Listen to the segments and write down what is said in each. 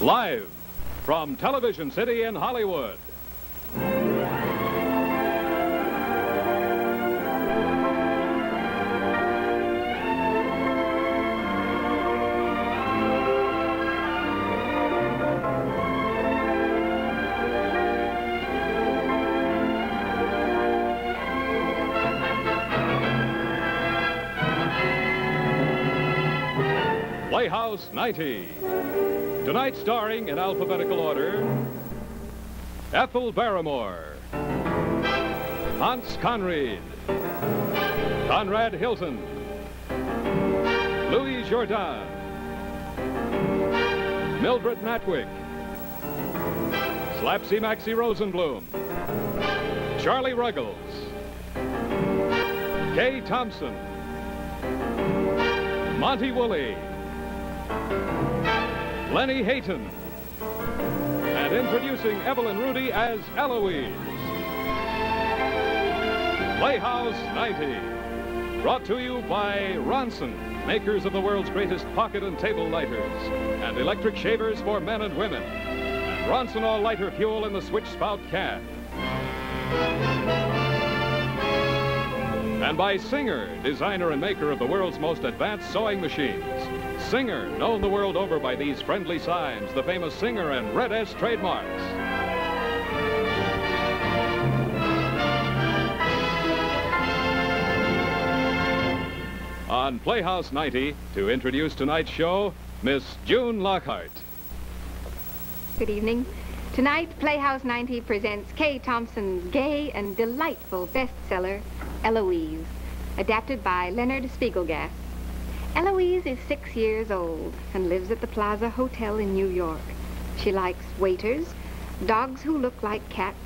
Live from Television City in Hollywood. Playhouse 90. Tonight starring in alphabetical order, Ethel Barrymore, Hans Conried, Conrad Hilton, Louis Jourdan, Mildred Natwick, Slapsy Maxie Rosenbloom, Charlie Ruggles, Kay Thompson, Monty Woolley, Lenny Hayton, and introducing Evelyn Rudie as Eloise. Playhouse 90, brought to you by Ronson, makers of the world's greatest pocket and table lighters, and electric shavers for men and women, and Ronson all lighter fuel in the switch spout can. And by Singer, designer and maker of the world's most advanced sewing machines. Singer, known the world over by these friendly signs, the famous Singer and Red S trademarks. On Playhouse 90, to introduce tonight's show, Miss June Lockhart. Good evening. Tonight, Playhouse 90 presents Kay Thompson's gay and delightful bestseller, Eloise, adapted by Leonard Spigelgass. Eloise is six years old and lives at the Plaza Hotel in New York. She likes waiters, dogs who look like cats,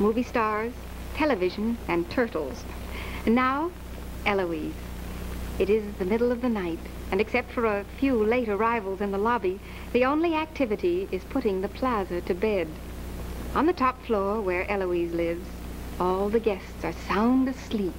movie stars, television, and turtles. And now, Eloise. It is the middle of the night, and except for a few late arrivals in the lobby, the only activity is putting the plaza to bed. On the top floor, where Eloise lives, all the guests are sound asleep.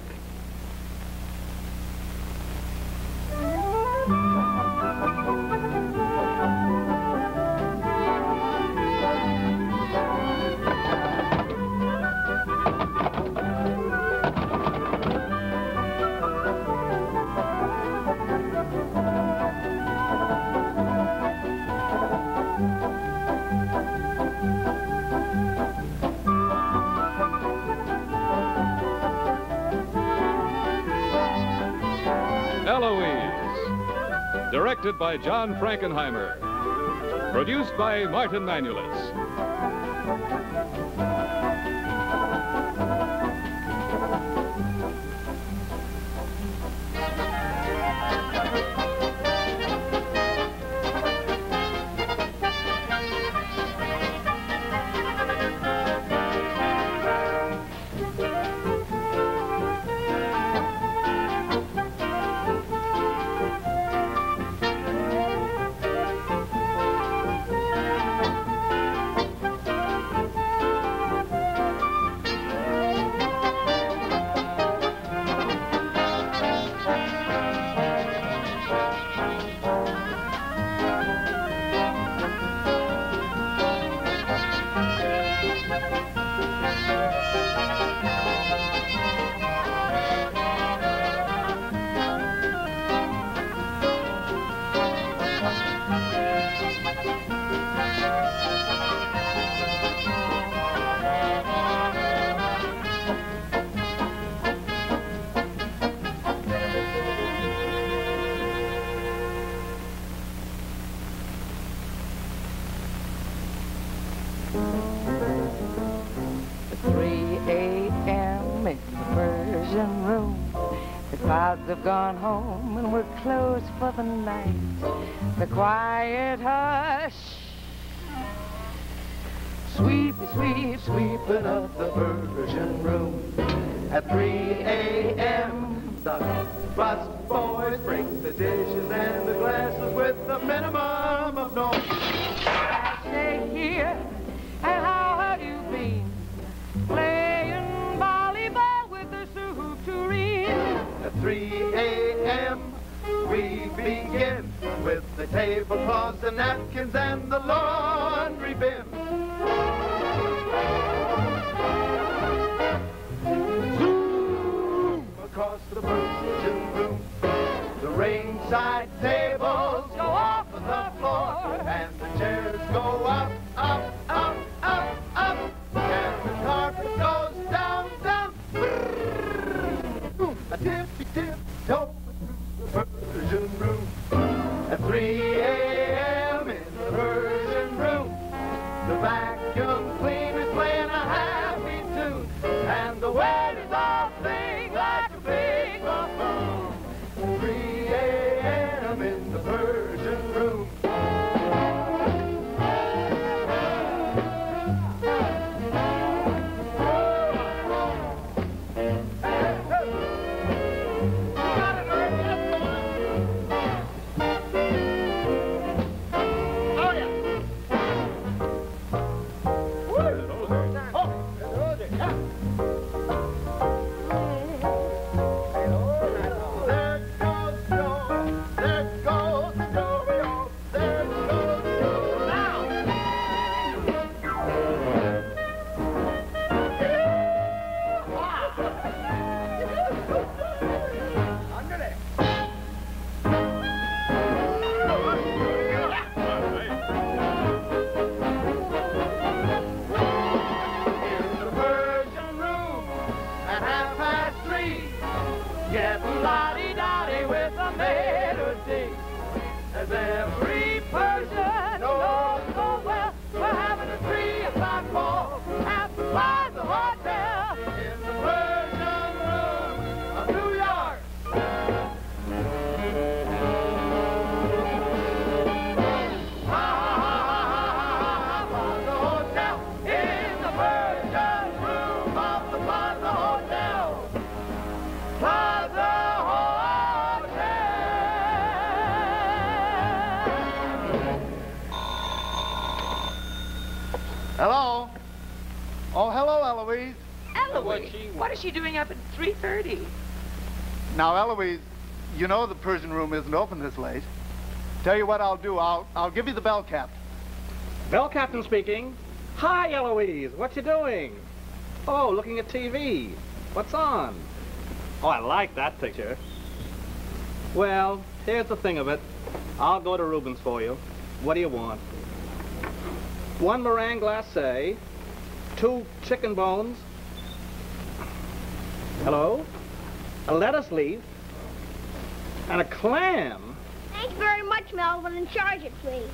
Directed by John Frankenheimer. Produced by Martin Manulis. The vacuum cleaner's playing Open this late. Tell you what I'll do. I'll I'll give you the bell cap. Bell Captain speaking. Hi, Eloise. What you doing? Oh, looking at TV. What's on? Oh, I like that picture. Well, here's the thing of it. I'll go to Rubens for you. What do you want? One meringue glacé, two chicken bones. Hello? A lettuce leaf, and a clam. Thanks very much, Melvin, and charge it, please.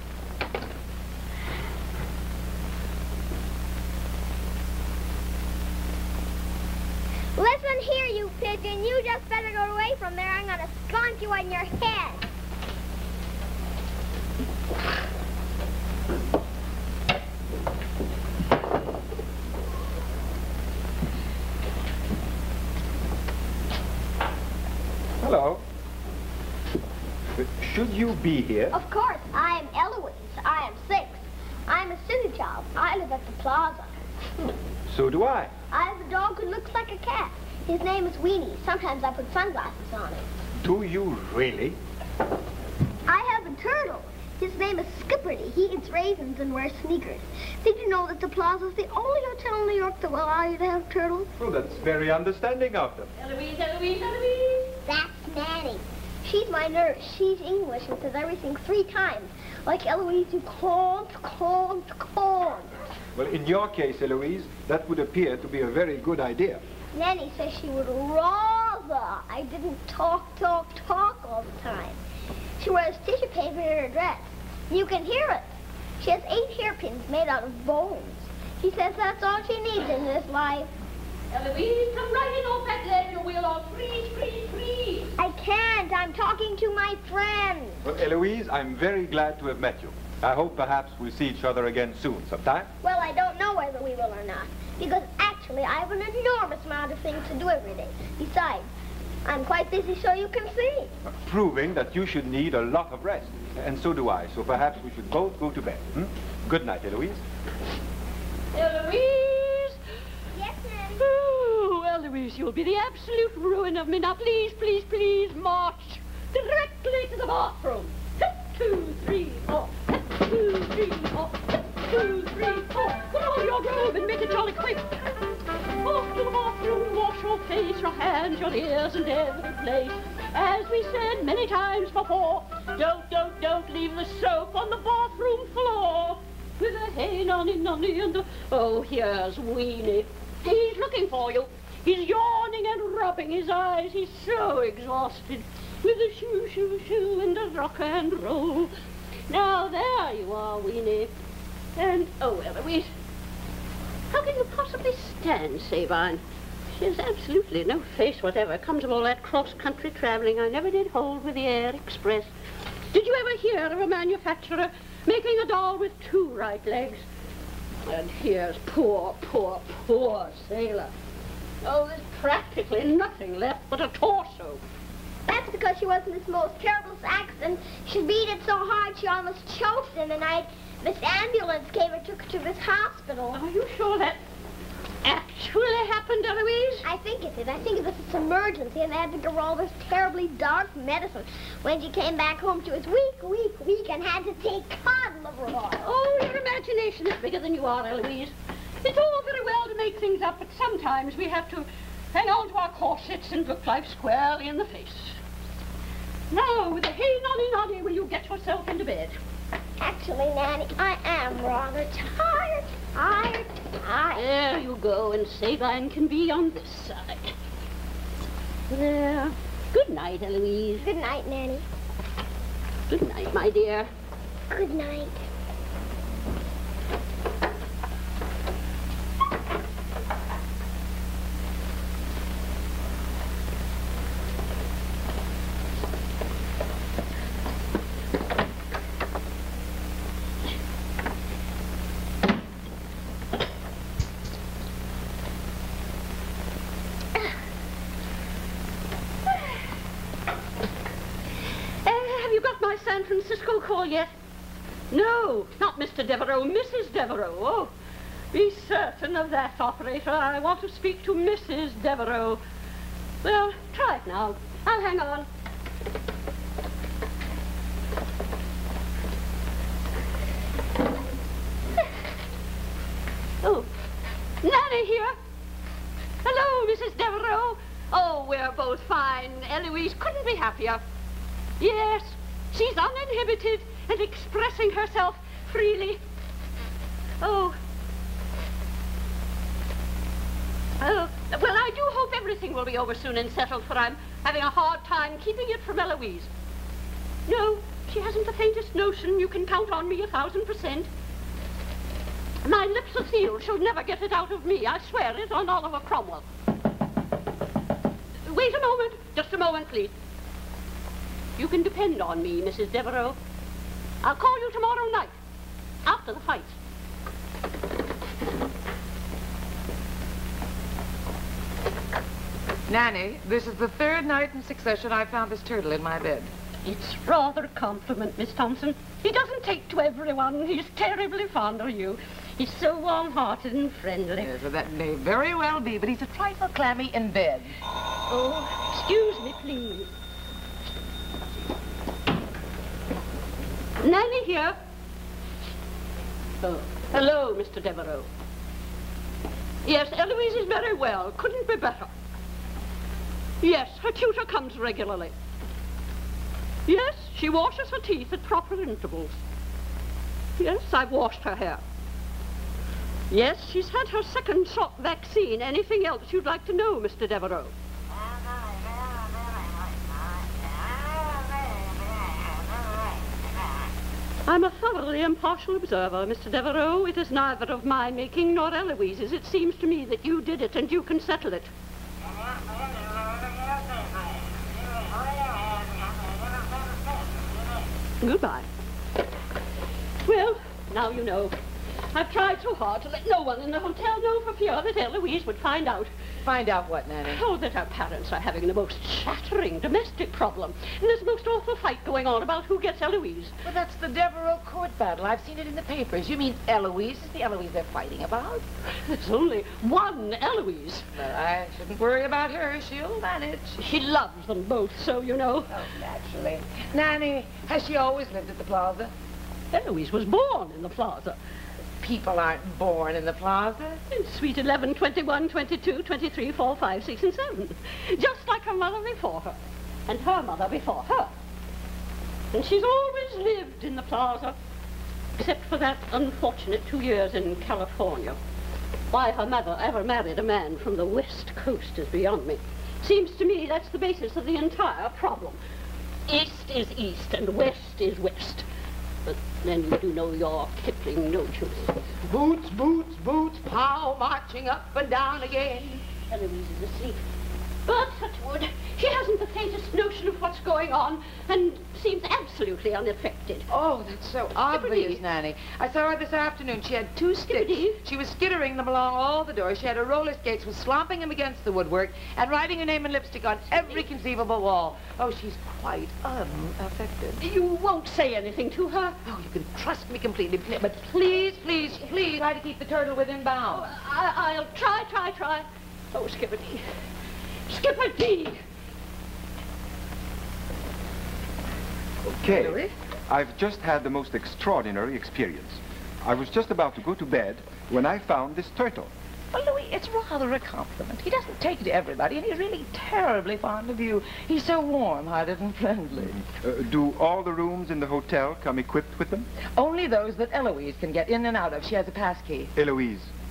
Listen here, you pigeon. You just better go away from there. I'm gonna skunk you on your head. Hello. Should you be here? Of course, I am Eloise. I am six. I'm a city child. I live at the plaza. So do I. I have a dog who looks like a cat. His name is Weenie. Sometimes I put sunglasses on him. Do you really? I have a turtle. His name is Skipperdee. He eats raisins and wears sneakers. Did you know that the Plaza is the only hotel in New York that will allow you to have turtles? Well, that's very understanding of them. Eloise, Eloise, Eloise. That's Nanny. She's my nurse. She's English and says everything three times. Like Eloise, you can't, can't, can't. Well, in your case, Eloise, that would appear to be a very good idea. Nanny says she would rather I didn't talk, talk, talk all the time. She wears tissue paper in her dress. You can hear it. She has eight hairpins made out of bones. She says that's all she needs in this life. Eloise, come right in off that ledge or we'll all freeze, freeze, freeze. I can't. I'm talking to my friends. Well, Eloise, I'm very glad to have met you. I hope perhaps we'll see each other again soon, sometime. Well, I don't know whether we will or not. Because actually, I have an enormous amount of things to do every day. Besides, I'm quite busy so you can see. Proving that you should need a lot of rest. And so do I. So perhaps we should both go to bed. Hmm? Good night, Eloise. Eloise! Yes, Nanny. Oh, Eloise, you'll be the absolute ruin of me. Now, please, please, please, march directly to the bathroom. Hit, two, three, four. Hit, two, three, four. Hit, two, three, four. Put on your robe and make it jolly quick. Off to the bathroom, wash your face, your hands, your ears, and every place. As we said many times before, don't, don't, don't leave the soap on the bathroom floor. With a hey nonny nonny and a... Oh, here's Weenie. He's looking for you. He's yawning and rubbing his eyes. He's so exhausted. With a shoo, shoo, shoo and a rock and roll. Now, there you are, Weenie. And, oh, Eloise, how can you possibly stand Sabine? She has absolutely no face whatever. Comes of all that cross-country traveling I never did hold with the Air Express. Did you ever hear of a manufacturer making a doll with two right legs? And here's poor, poor, poor Sailor. Oh, there's practically nothing left but a torso. That's because she was in this most terrible accident. She beat it so hard she almost choked in the night. This ambulance came and took her to this hospital. Are you sure that actually happened, Eloise? I think it did. I think it was this emergency, and they had to give her all this terribly dark medicine. When she came back home, she was weak, weak, weak, and had to take cod liver oil. Oh, your imagination is bigger than you are, Eloise. It's all very well to make things up, but sometimes we have to hang on to our corsets and look life squarely in the face. Now, with a hey nonny nonny, will you get yourself into bed? Actually, Nanny, I am rather tired, tired, tired. There you go, and Sabine can be on this side. There. Good night, Eloise. Good night, Nanny. Good night, my dear. Good night. Uh, have you got my San Francisco call yet? No, not Mr. Devereaux, Mrs. Devereaux. Oh, be certain of I want to speak to Mrs. Devereux. Well, try it now. I'll hang on. Oh, Nanny here. Hello, Mrs. Devereux. Oh, we're both fine. Eloise couldn't be happier. Yes, she's uninhibited and expressing herself freely. Oh, well, I do hope everything will be over soon and settled, for I'm having a hard time keeping it from Eloise. No, she hasn't the faintest notion. You can count on me a thousand percent. My lips are sealed. She'll never get it out of me. I swear it on Oliver Cromwell. Wait a moment. Just a moment, please. You can depend on me, Mrs. Devereux. I'll call you tomorrow night, after the fight. Nanny, this is the third night in succession I found this turtle in my bed. It's rather a compliment, Miss Thompson. He doesn't take to everyone. He's terribly fond of you. He's so warm-hearted and friendly. Yes, well, that may very well be, but he's a trifle clammy in bed. Oh, excuse me, please. Nanny here. Oh, hello, Mr. Devereaux. Yes, Eloise is very well. Couldn't be better. Yes, her tutor comes regularly. Yes, she washes her teeth at proper intervals. Yes, I've washed her hair. Yes, she's had her second shot vaccine. Anything else you'd like to know, Mr. Devereux? I'm a thoroughly impartial observer, Mr. Devereux. It is neither of my making nor Eloise's. It seems to me that you did it and you can settle it. Goodbye. Well, now you know. I've tried so hard to let no one in the hotel know for fear that Eloise would find out. Find out what, Nanny? Oh, that our parents are having the most shattering domestic problem. And there's a most awful fight going on about who gets Eloise. Well, that's the Devereaux court battle. I've seen it in the papers. You mean Eloise is the Eloise they're fighting about? There's only one Eloise. Well, I shouldn't worry about her. She'll manage. She loves them both, so you know. Oh, naturally. Nanny, has she always lived at the plaza? Eloise was born in the plaza. People aren't born in the plaza. In suite 11, 21, 22, 23, 4, 5, 6, and 7. Just like her mother before her. and her mother before her. And she's always lived in the plaza, except for that unfortunate two years in California. Why her mother ever married a man from the West Coast is beyond me. Seems to me that's the basis of the entire problem. East is east and west is west. But then you do know your Kipling, don't you? Boots, boots, boots, pow, marching up and down again. Eloise is asleep. But, touch wood, she hasn't the faintest notion of what's going on and seems absolutely unaffected. Oh, that's so obvious, Skipperdee. Nanny. I saw her this afternoon. She had two sticks. She was skittering them along all the doors. She had her roller skates, was slopping them against the woodwork, and writing her name in lipstick on every conceivable wall. Oh, she's quite unaffected. You won't say anything to her? Oh, you can trust me completely. But please, please, please try to keep the turtle within Oh, bounds. I, I'll try, try, try. Oh, Skipperdee. Skipperdee! Okay. Louis? I've just had the most extraordinary experience. I was just about to go to bed when I found this turtle. Well, Louis, it's rather a compliment. He doesn't take it to everybody, and he's really terribly fond of you. He's so warm-hearted and friendly. Uh, do all the rooms in the hotel come equipped with them? Only those that Eloise can get in and out of. She has a pass key.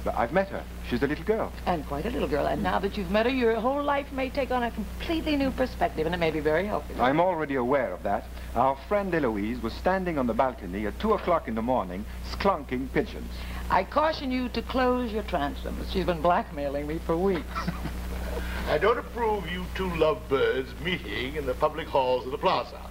Eloise. I've met her. She's a little girl. And quite a little girl. And now that you've met her, your whole life may take on a completely new perspective, and it may be very helpful. I'm already aware of that. Our friend Eloise was standing on the balcony at 2 o'clock in the morning, sklunking pigeons. I caution you to close your transoms. She's been blackmailing me for weeks. I don't approve you two lovebirds meeting in the public halls of the plaza.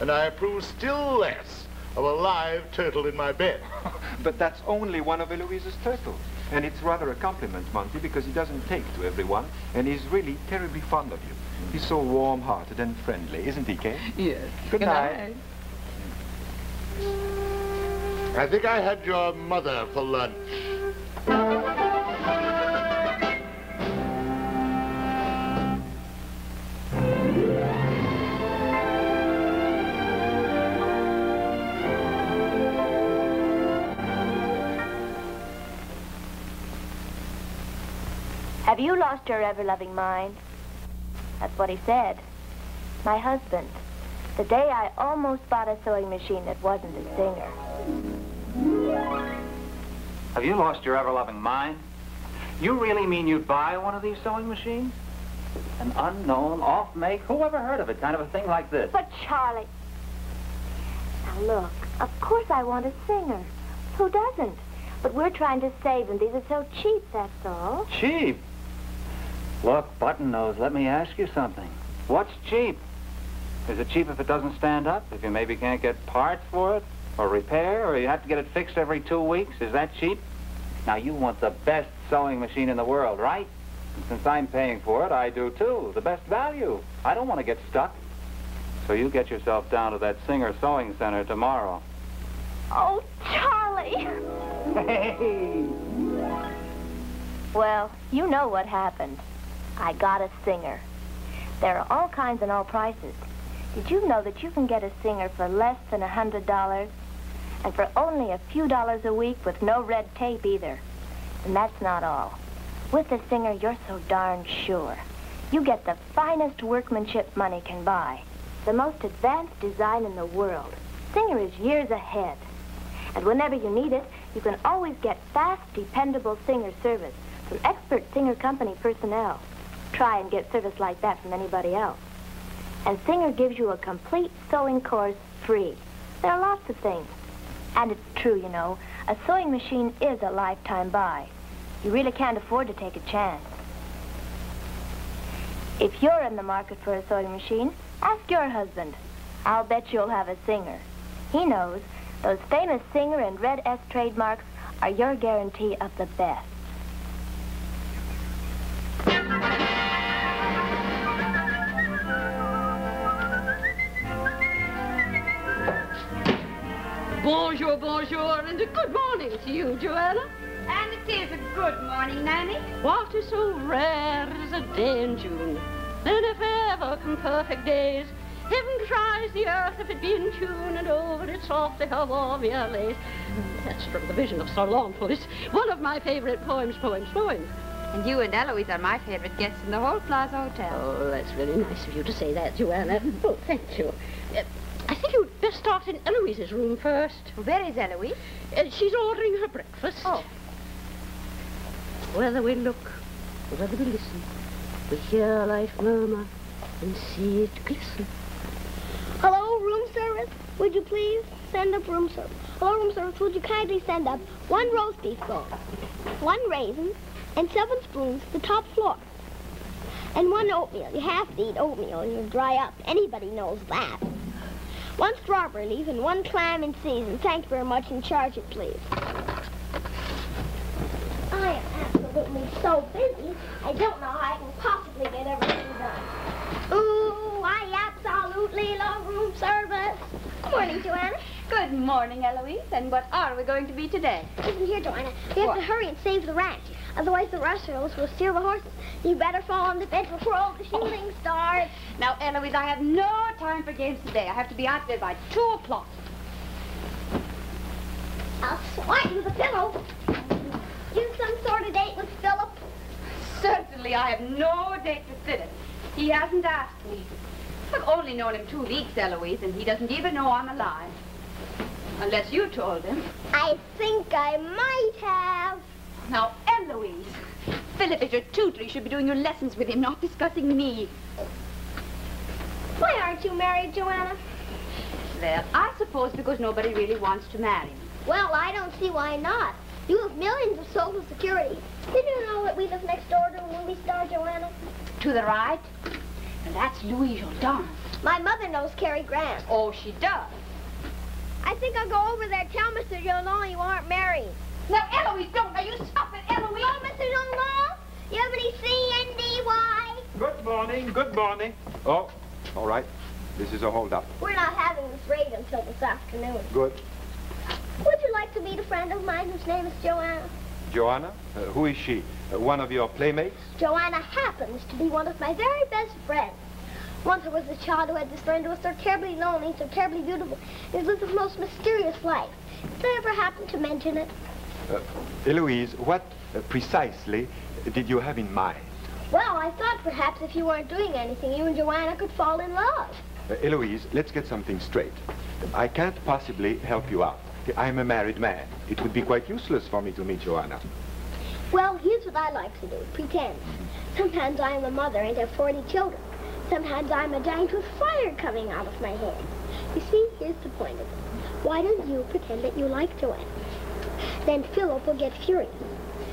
And I approve still less of a live turtle in my bed. But that's only one of Eloise's turtles. And it's rather a compliment, Monty, because he doesn't take to everyone, and he's really terribly fond of you. He's so warm-hearted and friendly, isn't he, Kay? yes. Good night. I think I had your mother for lunch. Have you lost your ever-loving mind? That's what he said. My husband. The day I almost bought a sewing machine that wasn't a singer. Have you lost your ever-loving mind? You really mean you'd buy one of these sewing machines? An unknown, off-make, who ever heard of it, kind of a thing like this? But Charlie... Now look, of course I want a singer. Who doesn't? But we're trying to save them. these are so cheap, that's all. Cheap? Look, Button Nose, let me ask you something. What's cheap? Is it cheap if it doesn't stand up? If you maybe can't get parts for it? Or repair? Or you have to get it fixed every two weeks? Is that cheap? Now, you want the best sewing machine in the world, right? And since I'm paying for it, I do too. The best value. I don't want to get stuck. So you get yourself down to that Singer Sewing Center tomorrow. Oh, Charlie! Hey! Well, you know what happened. I got a singer. There are all kinds and all prices. Did you know that you can get a singer for less than a hundred dollars? And for only a few dollars a week with no red tape either. And that's not all. With a singer, you're so darn sure. You get the finest workmanship money can buy. The most advanced design in the world. Singer is years ahead. And whenever you need it, you can always get fast, dependable singer service from expert singer company personnel. Try and get service like that from anybody else. And Singer gives you a complete sewing course free. There are lots of things. And it's true, you know. A sewing machine is a lifetime buy. You really can't afford to take a chance. If you're in the market for a sewing machine, ask your husband. I'll bet you'll have a Singer. He knows those famous Singer and Red S trademarks are your guarantee of the best. Bonjour, bonjour, and a good morning to you, Joanna. And it is a good morning, Nanny. What is so rare as a day in June? Then if ever come perfect days, heaven tries the earth if it be in tune, and over it softly her warm ear lays. That's from the vision of Sir Launfal. One of my favorite poems, poems, poems. And you and Eloise are my favorite guests in the whole Plaza Hotel. Oh, that's very nice of you to say that, Joanna. Oh, thank you. Uh, I think you'd best start in Eloise's room first. Where is Eloise? Uh, she's ordering her breakfast. Oh. Whether we look, whether we listen, we hear life murmur and see it glisten. Hello, room service. Would you please send up room service? Hello, room service. Would you kindly send up one roast beef bone, one raisin, and seven spoons to the top floor, and one oatmeal. You have to eat oatmeal and you'll dry up. Anybody knows that. One strawberry leaf and one clam in season. Thank you very much and charge it, please. I am absolutely so busy. I don't know how I can possibly get everything done. Ooh, I absolutely love room service. Good morning, Joanna. Good morning, Eloise. And what are we going to be today? Listen here, Joanna. We have What? to hurry and save the ranch. Otherwise, the Russells will steal the horses. You better fall on the bed before all the shooting starts. Now, Eloise, I have no time for games today. I have to be out there by two o'clock. I'll swat you the pillow. You some sort of date with Philip? Certainly, I have no date to Philip. He hasn't asked me. I've only known him two weeks, Eloise, and he doesn't even know I'm alive. Unless you told him. I think I might have. Now, Eloise, Philip is your tutor. You should be doing your lessons with him, not discussing me. Why aren't you married, Joanna? Well, I suppose because nobody really wants to marry me. Well, I don't see why not. You have millions of Social Security. Did you know that we live next door to a movie star, Joanna? To the right, and that's Louis Jourdan. My mother knows Cary Grant. Oh, she does. I think I'll go over there. Tell Mr. Jolan you aren't married. Now, Eloise, don't. Now, you stop it, Eloise. Oh, Mr. Jolan, you have any C-N-D-Y? Good morning, good morning. Oh, all right. This is a hold-up. We're not having this raid until this afternoon. Good. Would you like to meet a friend of mine whose name is Joanna? Joanna, uh, who is she? Uh, one of your playmates? Joanna happens to be one of my very best friends. Once I was a child who had this friend who was so terribly lonely, so terribly beautiful. It was the most mysterious life. Did I ever happen to mention it? Uh, Eloise, what uh, precisely did you have in mind? Well, I thought perhaps if you weren't doing anything, you and Joanna could fall in love. Uh, Eloise, let's get something straight. I can't possibly help you out. I'm a married man. It would be quite useless for me to meet Joanna. Well, here's what I like to do, pretend. Sometimes I am a mother and have 40 children. Sometimes I'm a giant with fire coming out of my head. You see, here's the point of it. Why don't you pretend that you like Joanna? Then Philip will get furious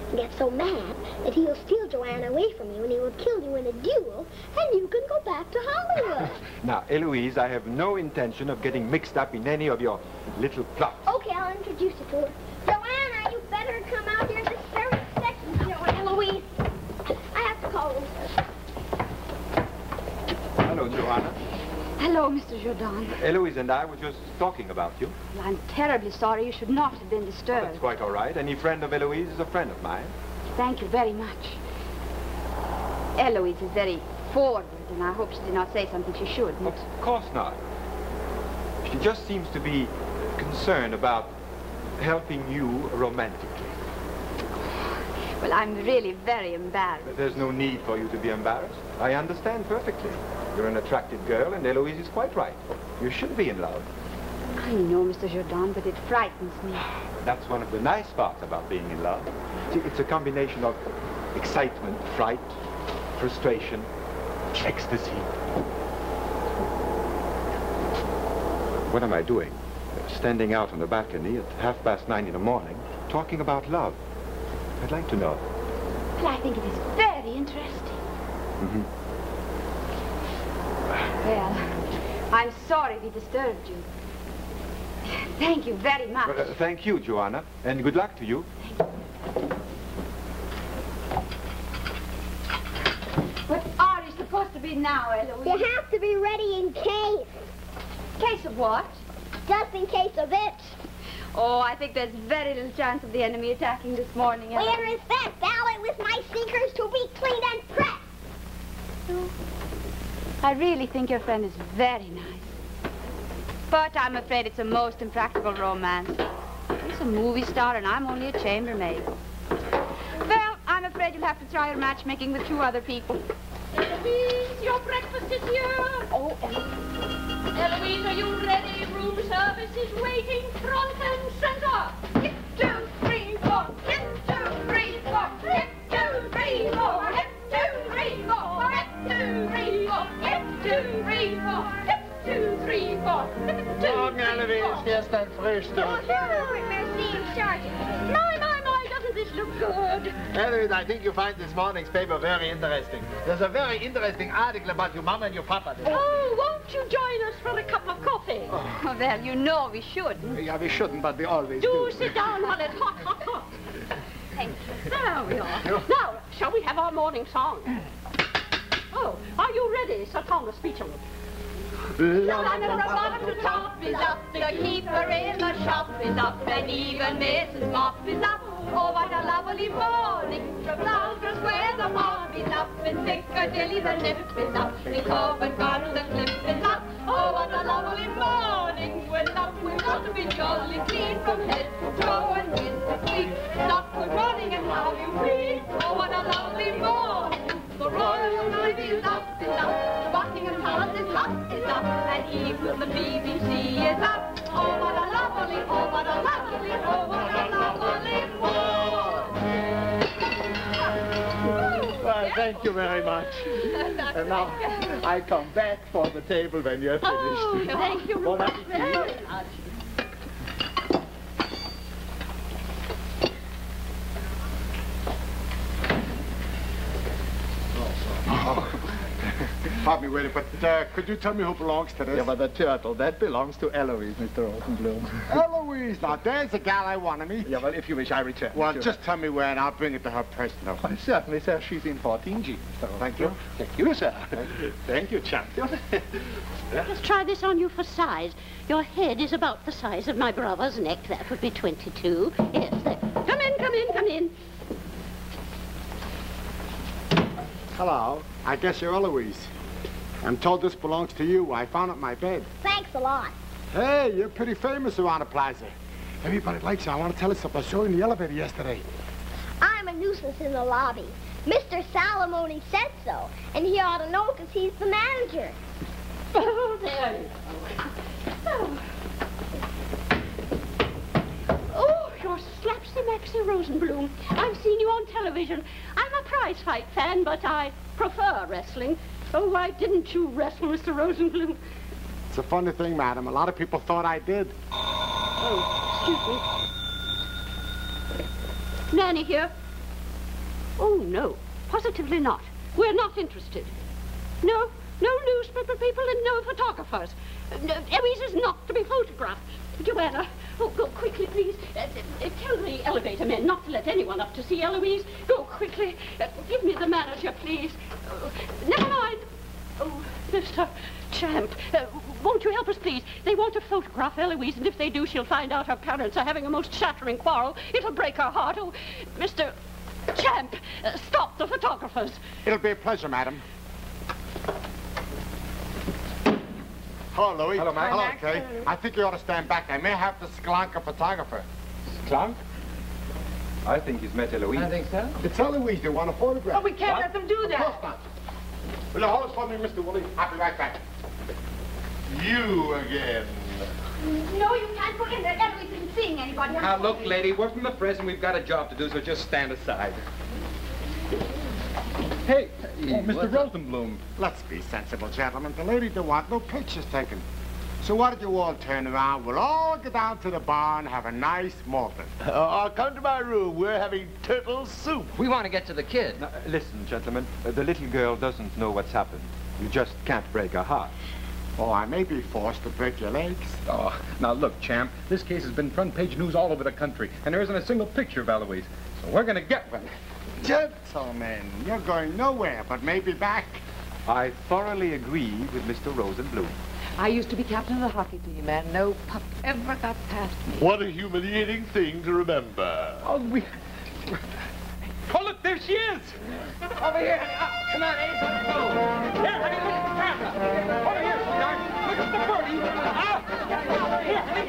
and get so mad that he'll steal Joanna away from you and he will kill you in a duel and you can go back to Hollywood. Now, Eloise, I have no intention of getting mixed up in any of your little plots. okay, I'll introduce you to her. Joanna, you better come out here this very second, Joanna Louise. I have to call. Hello, Joanna. Hello, Mr. Jourdan. Eloise and I were just talking about you. Well, I'm terribly sorry. You should not have been disturbed. That's quite all right. Any friend of Eloise is a friend of mine. Thank you very much. Eloise is very forward, and I hope she did not say something she shouldn't. Of course not. She just seems to be concerned about helping you romantically. Well, I'm really very embarrassed. But There's no need for you to be embarrassed. I understand perfectly. You're an attractive girl, and Eloise is quite right. You should be in love. I know, Mr. Jourdan, but it frightens me. That's one of the nice parts about being in love. See, it's a combination of excitement, fright, frustration, ecstasy. What am I doing? Standing out on the balcony at half past nine in the morning, talking about love. I'd like to know. Well, I think it is very interesting. Mhm. Well, I'm sorry we disturbed you. Thank you very much. Uh, thank you, Joanna, and good luck to you. What are you supposed to be now, Eloise? You have to be ready in case. Case of what? Just in case of it. Oh, I think there's very little chance of the enemy attacking this morning, Eloise. Where is that ballot with my sneakers to be cleaned and I really think your friend is very nice. But I'm afraid it's a most impractical romance. He's a movie star and I'm only a chambermaid. Well, I'm afraid you'll have to try your matchmaking with two other people. Eloise, your breakfast is here. Oh, Eloise, are you ready? Room service is waiting front and center. Morgen, three, Eloise. four. Hier ist dein Frühstück. Merci, Sergeant. My, my, my, doesn't this look good? Eloise, I think you find this morning's paper very interesting. There's a very interesting article about your mom and your papa. Oh, won't you join us for a cup of coffee? Oh, well, you know we should. Yeah, we shouldn't, but we always Do sit down while it's hot, hot, hot. Thank you. There we are. Now, shall we have our morning song? Oh, are you ready, Sir Thomas Beecham? Bottom to top is up, the keeper in the shop is up, and even Mrs. Mop is up. Oh, what a lovely morning! Trafalgar Square, the mob is up, in Piccadilly the nip is up, in Covent Garden the clip is up. Oh, what a lovely morning! We're up, we've got to be jolly clean from head to toe and win the feet. Not good morning and how you feel. Oh, what a lovely morning! The Royal Navy is up, is up, the Buckingham Palace is up, is up, and even the BBC is up. Oh, what a lovely, oh, what a lovely, oh, what a lovely. Well, thank you very much. And now I come back for the table when you're oh, finished. Oh, thank you very much. Pardon me, waiter, but uh, could you tell me who belongs to this? Yeah, but the turtle, that belongs to Eloise, Mr. Rosenbloom. Eloise, now there's the gal I want to meet. Yeah, well, if you wish, I return. Well, Sure. just tell me where and I'll bring it to her personally. Why, certainly, sir. She's in 14G. So, Thank you. Thank you, sir. Thank you, champion. Let's try this on you for size. Your head is about the size of my brother's neck. That would be 22. Yes, there. Come in, come in, come in. Hello. I guess you're Eloise. I'm told this belongs to you. I found it in my bed. Thanks a lot. Hey, you're pretty famous around the plaza. Everybody likes you. I want to tell you something. I saw you in the elevator yesterday. I'm a nuisance in the lobby. Mr. Salomone said so, and he ought to know because he's the manager. Oh, there you go. Oh. Oh, you're Slapsy Maxie Rosenbloom. I've seen you on television. I'm a prize fight fan, but I prefer wrestling. Oh, why didn't you wrestle, Mr. Rosenbloom? It's a funny thing, madam. A lot of people thought I did. Oh, excuse me. Nanny here? Oh, no. Positively not. We're not interested. No, no newspaper people and no photographers. No, Eloise is not to be photographed. Joanna, oh, go quickly, please. Uh, uh, tell the elevator men not to let anyone up to see Eloise. Go quickly. Uh, give me the manager, please. Uh, never mind. Oh, Mr. Champ, uh, won't you help us, please? They want to photograph Eloise, and if they do, she'll find out her parents are having a most shattering quarrel. It'll break her heart. Oh, Mr. Champ, uh, stop the photographers. It'll be a pleasure, madam. Hello, Louis. Hello, Max. Hello, Max. Kay. I think you ought to stand back. I may have the a photographer. Clunk? I think he's met Eloise. I think so. It's Eloise. They want a photograph. Oh, we can't let them do that. Of that. course not. Will you hold it for me, Mr. Woolley? I'll be right back. You again. No, you can't go in there. Eloise isn't seeing anybody. Now, look, lady, we're from the press and we've got a job to do, so just stand aside. Hey, Oh, Mr. Rosenbloom. Let's be sensible, gentlemen. The lady don't want no pictures taken. So why don't you all turn around? We'll all get down to the bar and have a nice muffin. Uh, come to my room. We're having turtle soup. We want to get to the kid. Now, listen, gentlemen, uh, the little girl doesn't know what's happened. You just can't break her heart. Oh, I may be forced to break your legs. Oh, now look, champ, this case has been front page news all over the country, and there isn't a single picture of Eloise. So we're gonna get one. Gentlemen, you're going nowhere, but maybe back. I thoroughly agree with Mr. Rosenbloom. I used to be captain of the hockey team, and no puck ever got past me. What a humiliating thing to remember. Oh, we... Oh, look, there she is! Over here, honey. Ah, come on, Ace, let's go. Here, honey, look at the camera. Over here, sweetheart. Look at the birdie. Ah! Here, honey.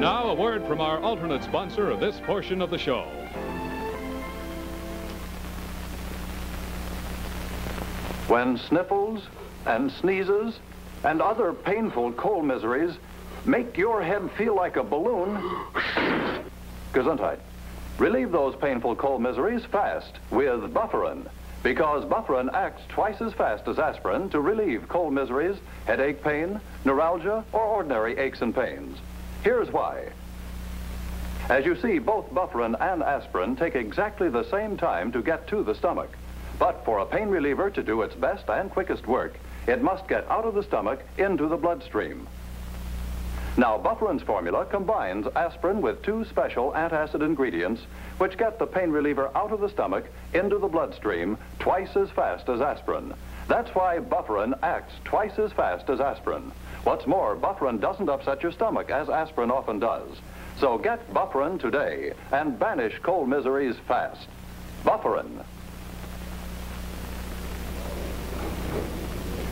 And now a word from our alternate sponsor of this portion of the show. When sniffles and sneezes and other painful cold miseries make your head feel like a balloon, Gesundheit. Relieve those painful cold miseries fast with Bufferin, because Bufferin acts twice as fast as aspirin to relieve cold miseries, headache pain, neuralgia, or ordinary aches and pains. Here's why. As you see, both Bufferin and aspirin take exactly the same time to get to the stomach. But for a pain reliever to do its best and quickest work, it must get out of the stomach into the bloodstream. Now, Bufferin's formula combines aspirin with two special antacid ingredients which get the pain reliever out of the stomach into the bloodstream twice as fast as aspirin. That's why Bufferin acts twice as fast as aspirin. What's more, Bufferin doesn't upset your stomach as aspirin often does. So get Bufferin today and banish cold miseries fast. Bufferin.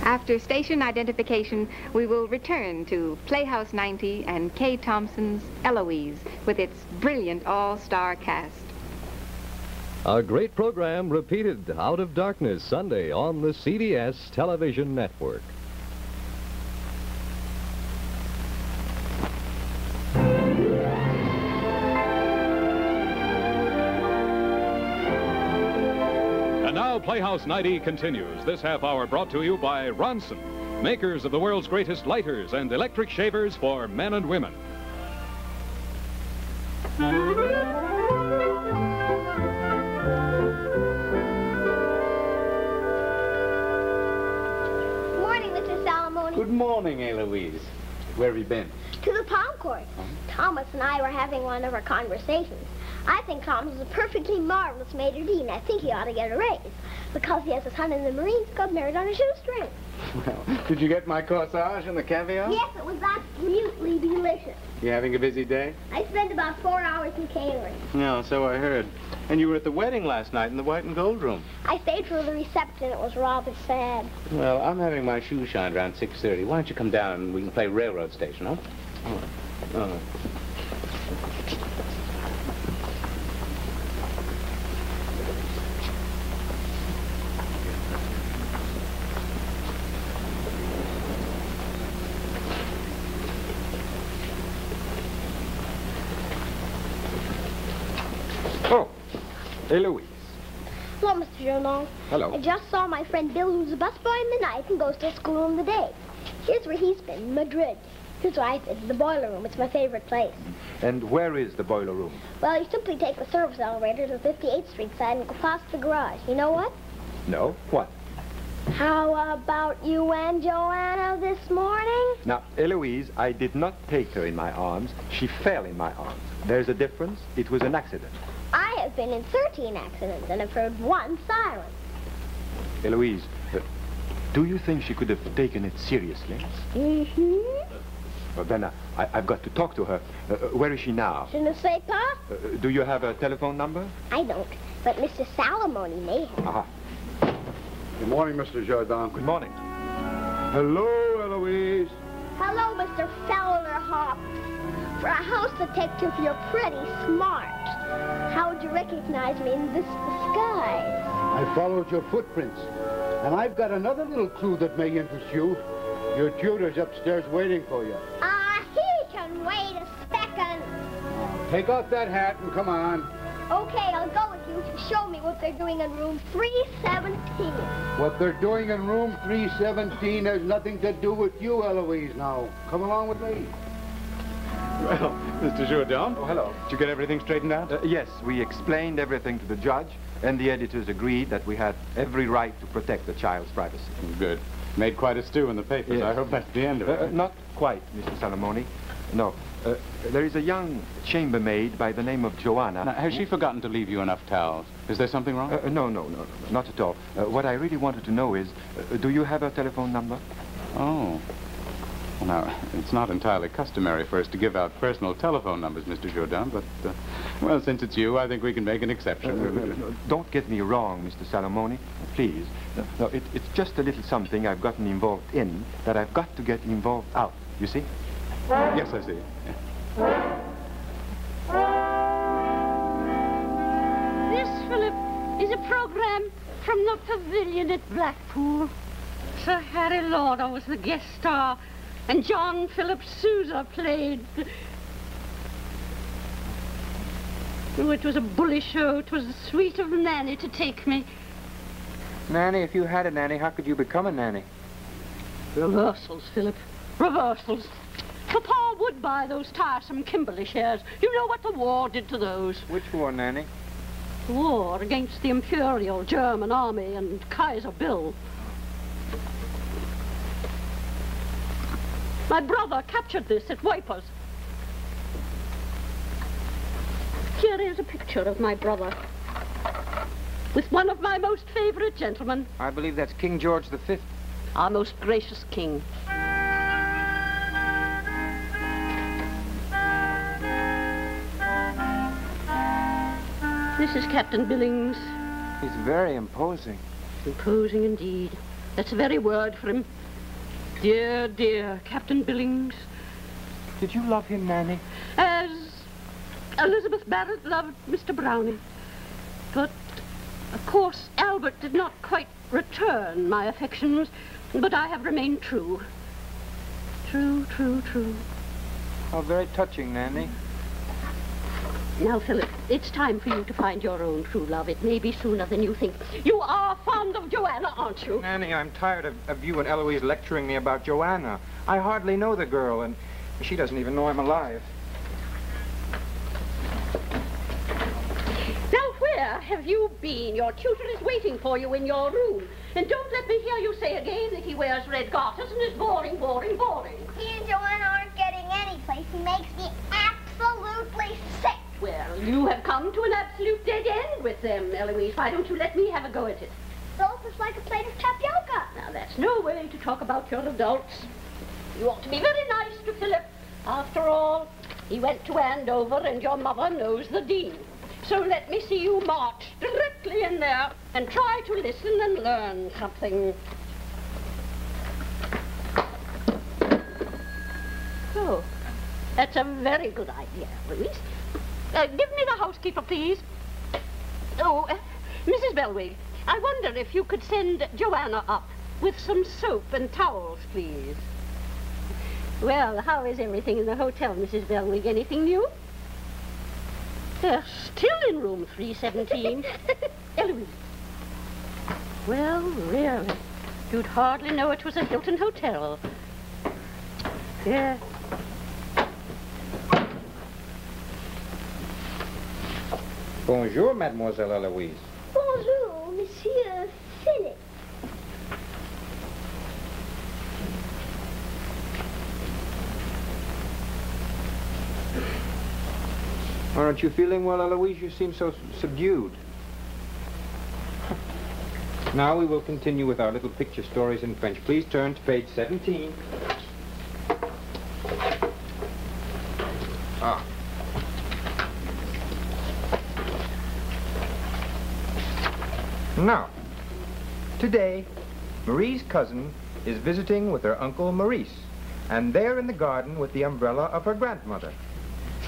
After station identification, we will return to Playhouse 90 and Kay Thompson's Eloise with its brilliant all-star cast. A great program repeated out of darkness Sunday on the CBS television network. Now Playhouse 90 continues. This half hour brought to you by Ronson, makers of the world's greatest lighters and electric shavers for men and women. Good morning, Mr. Salomone. Good morning, Eloise. Where have you been? To the palm court. Thomas and I were having one of our conversations. I think Thomas is a perfectly marvelous maître d', and I think he ought to get a raise because he has a son in the Marines got married on a shoestring. Well, did you get my corsage and the caviar? Yes, it was absolutely delicious. You having a busy day? I spent about four hours in catering. No, so I heard. And you were at the wedding last night in the white and gold room. I stayed for the reception. It was rather sad. Well, I'm having my shoe shined around 6.30. Why don't you come down and we can play railroad station, huh? Oh, Eloise. Hello, Mr. Jourdan. Hello. I just saw my friend Bill, who's a busboy in the night and goes to school in the day. Here's where he's been, Madrid. Here's where I've been, the boiler room. It's my favorite place. And where is the boiler room? Well, you simply take the service elevator to the 58th Street side and go past the garage. You know what? No. What? How about you and Joanna this morning? Now, Eloise, I did not take her in my arms. She fell in my arms. There's a difference. It was an accident. I have been in 13 accidents and have heard one siren. Eloise, uh, do you think she could have taken it seriously? Mm-hmm. Well, then uh, I, I've got to talk to her. Uh, uh, where is she now? Je ne sais pas. Uh, do you have a telephone number? I don't, but Mr. Salomone may have. Aha. Good morning, Mr. Jourdan. Good morning. Hello, Eloise. Hello, Mr. Fowler Hop. For a house detective, you're pretty smart. How would you recognize me in this disguise? I followed your footprints, and I've got another little clue that may interest you. Your tutor's upstairs waiting for you. Ah, he can wait a second. Take off that hat and come on. Okay, I'll go with you to show me what they're doing in room 317. What they're doing in room 317 has nothing to do with you, Eloise, now. Come along with me. Well, Mr. Jourdan. Oh, hello. Did you get everything straightened out? Uh, yes, we explained everything to the judge, and the editors agreed that we had every right to protect the child's privacy. Good. Made quite a stew in the papers. Yes. I hope that's the end of Uh, it. uh, not quite, Mr. Salomone. No. Uh, there is a young chambermaid by the name of Joanna. Now, has she forgotten to leave you enough towels? Is there something wrong? Uh, no, no, no, no, not at all. Uh, what I really wanted to know is, uh, do you have her telephone number? Oh. Now, it's not entirely customary for us to give out personal telephone numbers, Mr. Jourdan. but, uh, well, since it's you, I think we can make an exception. Uh, uh don't get me wrong, Mr. Salomone, please. No, no it, it's just a little something I've gotten involved in that I've got to get involved out, you see? Yes, I see. Yeah. This, Philip, is a program from the pavilion at Blackpool. Sir Harry Lauder was the guest star and John Philip Sousa played. Oh, it was a bully show. It was the sweet of Nanny to take me. Nanny, if you had a nanny, how could you become a nanny? Reversals, Philip. Reversals. Papa would buy those tiresome Kimberley shares. You know what the war did to those. Which war, Nanny? The war against the Imperial German Army and Kaiser Bill. My brother captured this at Wipers. Here is a picture of my brother with one of my most favorite gentlemen, I believe that's King George V. our most gracious king. This is Captain Billings. He's very imposing. Imposing indeed. That's the very word for him. Dear, dear Captain Billings. Did you love him, Nanny? As Elizabeth Barrett loved Mr. Browning. But, of course, Albert did not quite return my affections, but I have remained true. True, true, true. How very touching, Nanny. Now, Philip, it's time for you to find your own true love. It may be sooner than you think. You are fond of Joanna, aren't you? Nanny, I'm tired of, of you and Eloise lecturing me about Joanna. I hardly know the girl, and she doesn't even know I'm alive. Now, where have you been? Your tutor is waiting for you in your room. And don't let me hear you say again that he wears red garters and is boring, boring, boring. He and Joanna aren't getting any place. He makes me absolutely sick. Well, you have come to an absolute dead end with them, Eloise. Why don't you let me have a go at it? Soap is like a plate of tapioca. Now, that's no way to talk about your adults. You ought to be very nice to Philip. After all, he went to Andover, and your mother knows the dean. So let me see you march directly in there and try to listen and learn something. Oh, that's a very good idea, Louise. Uh, give me the housekeeper, please. Oh, uh, Mrs. Belwig, I wonder if you could send Joanna up with some soap and towels, please. Well, how is everything in the hotel, Mrs. Belwig? Anything new? They're still in room 317. Eloise. Well, really, you'd hardly know it was a Hilton hotel. Yeah. Bonjour, Mademoiselle Eloise. Bonjour, Monsieur Philip. Aren't you feeling well, Eloise? You seem so subdued. Now we will continue with our little picture stories in French. Please turn to page 17. Now, today, Marie's cousin is visiting with her uncle Maurice, and they're in the garden with the umbrella of her grandmother.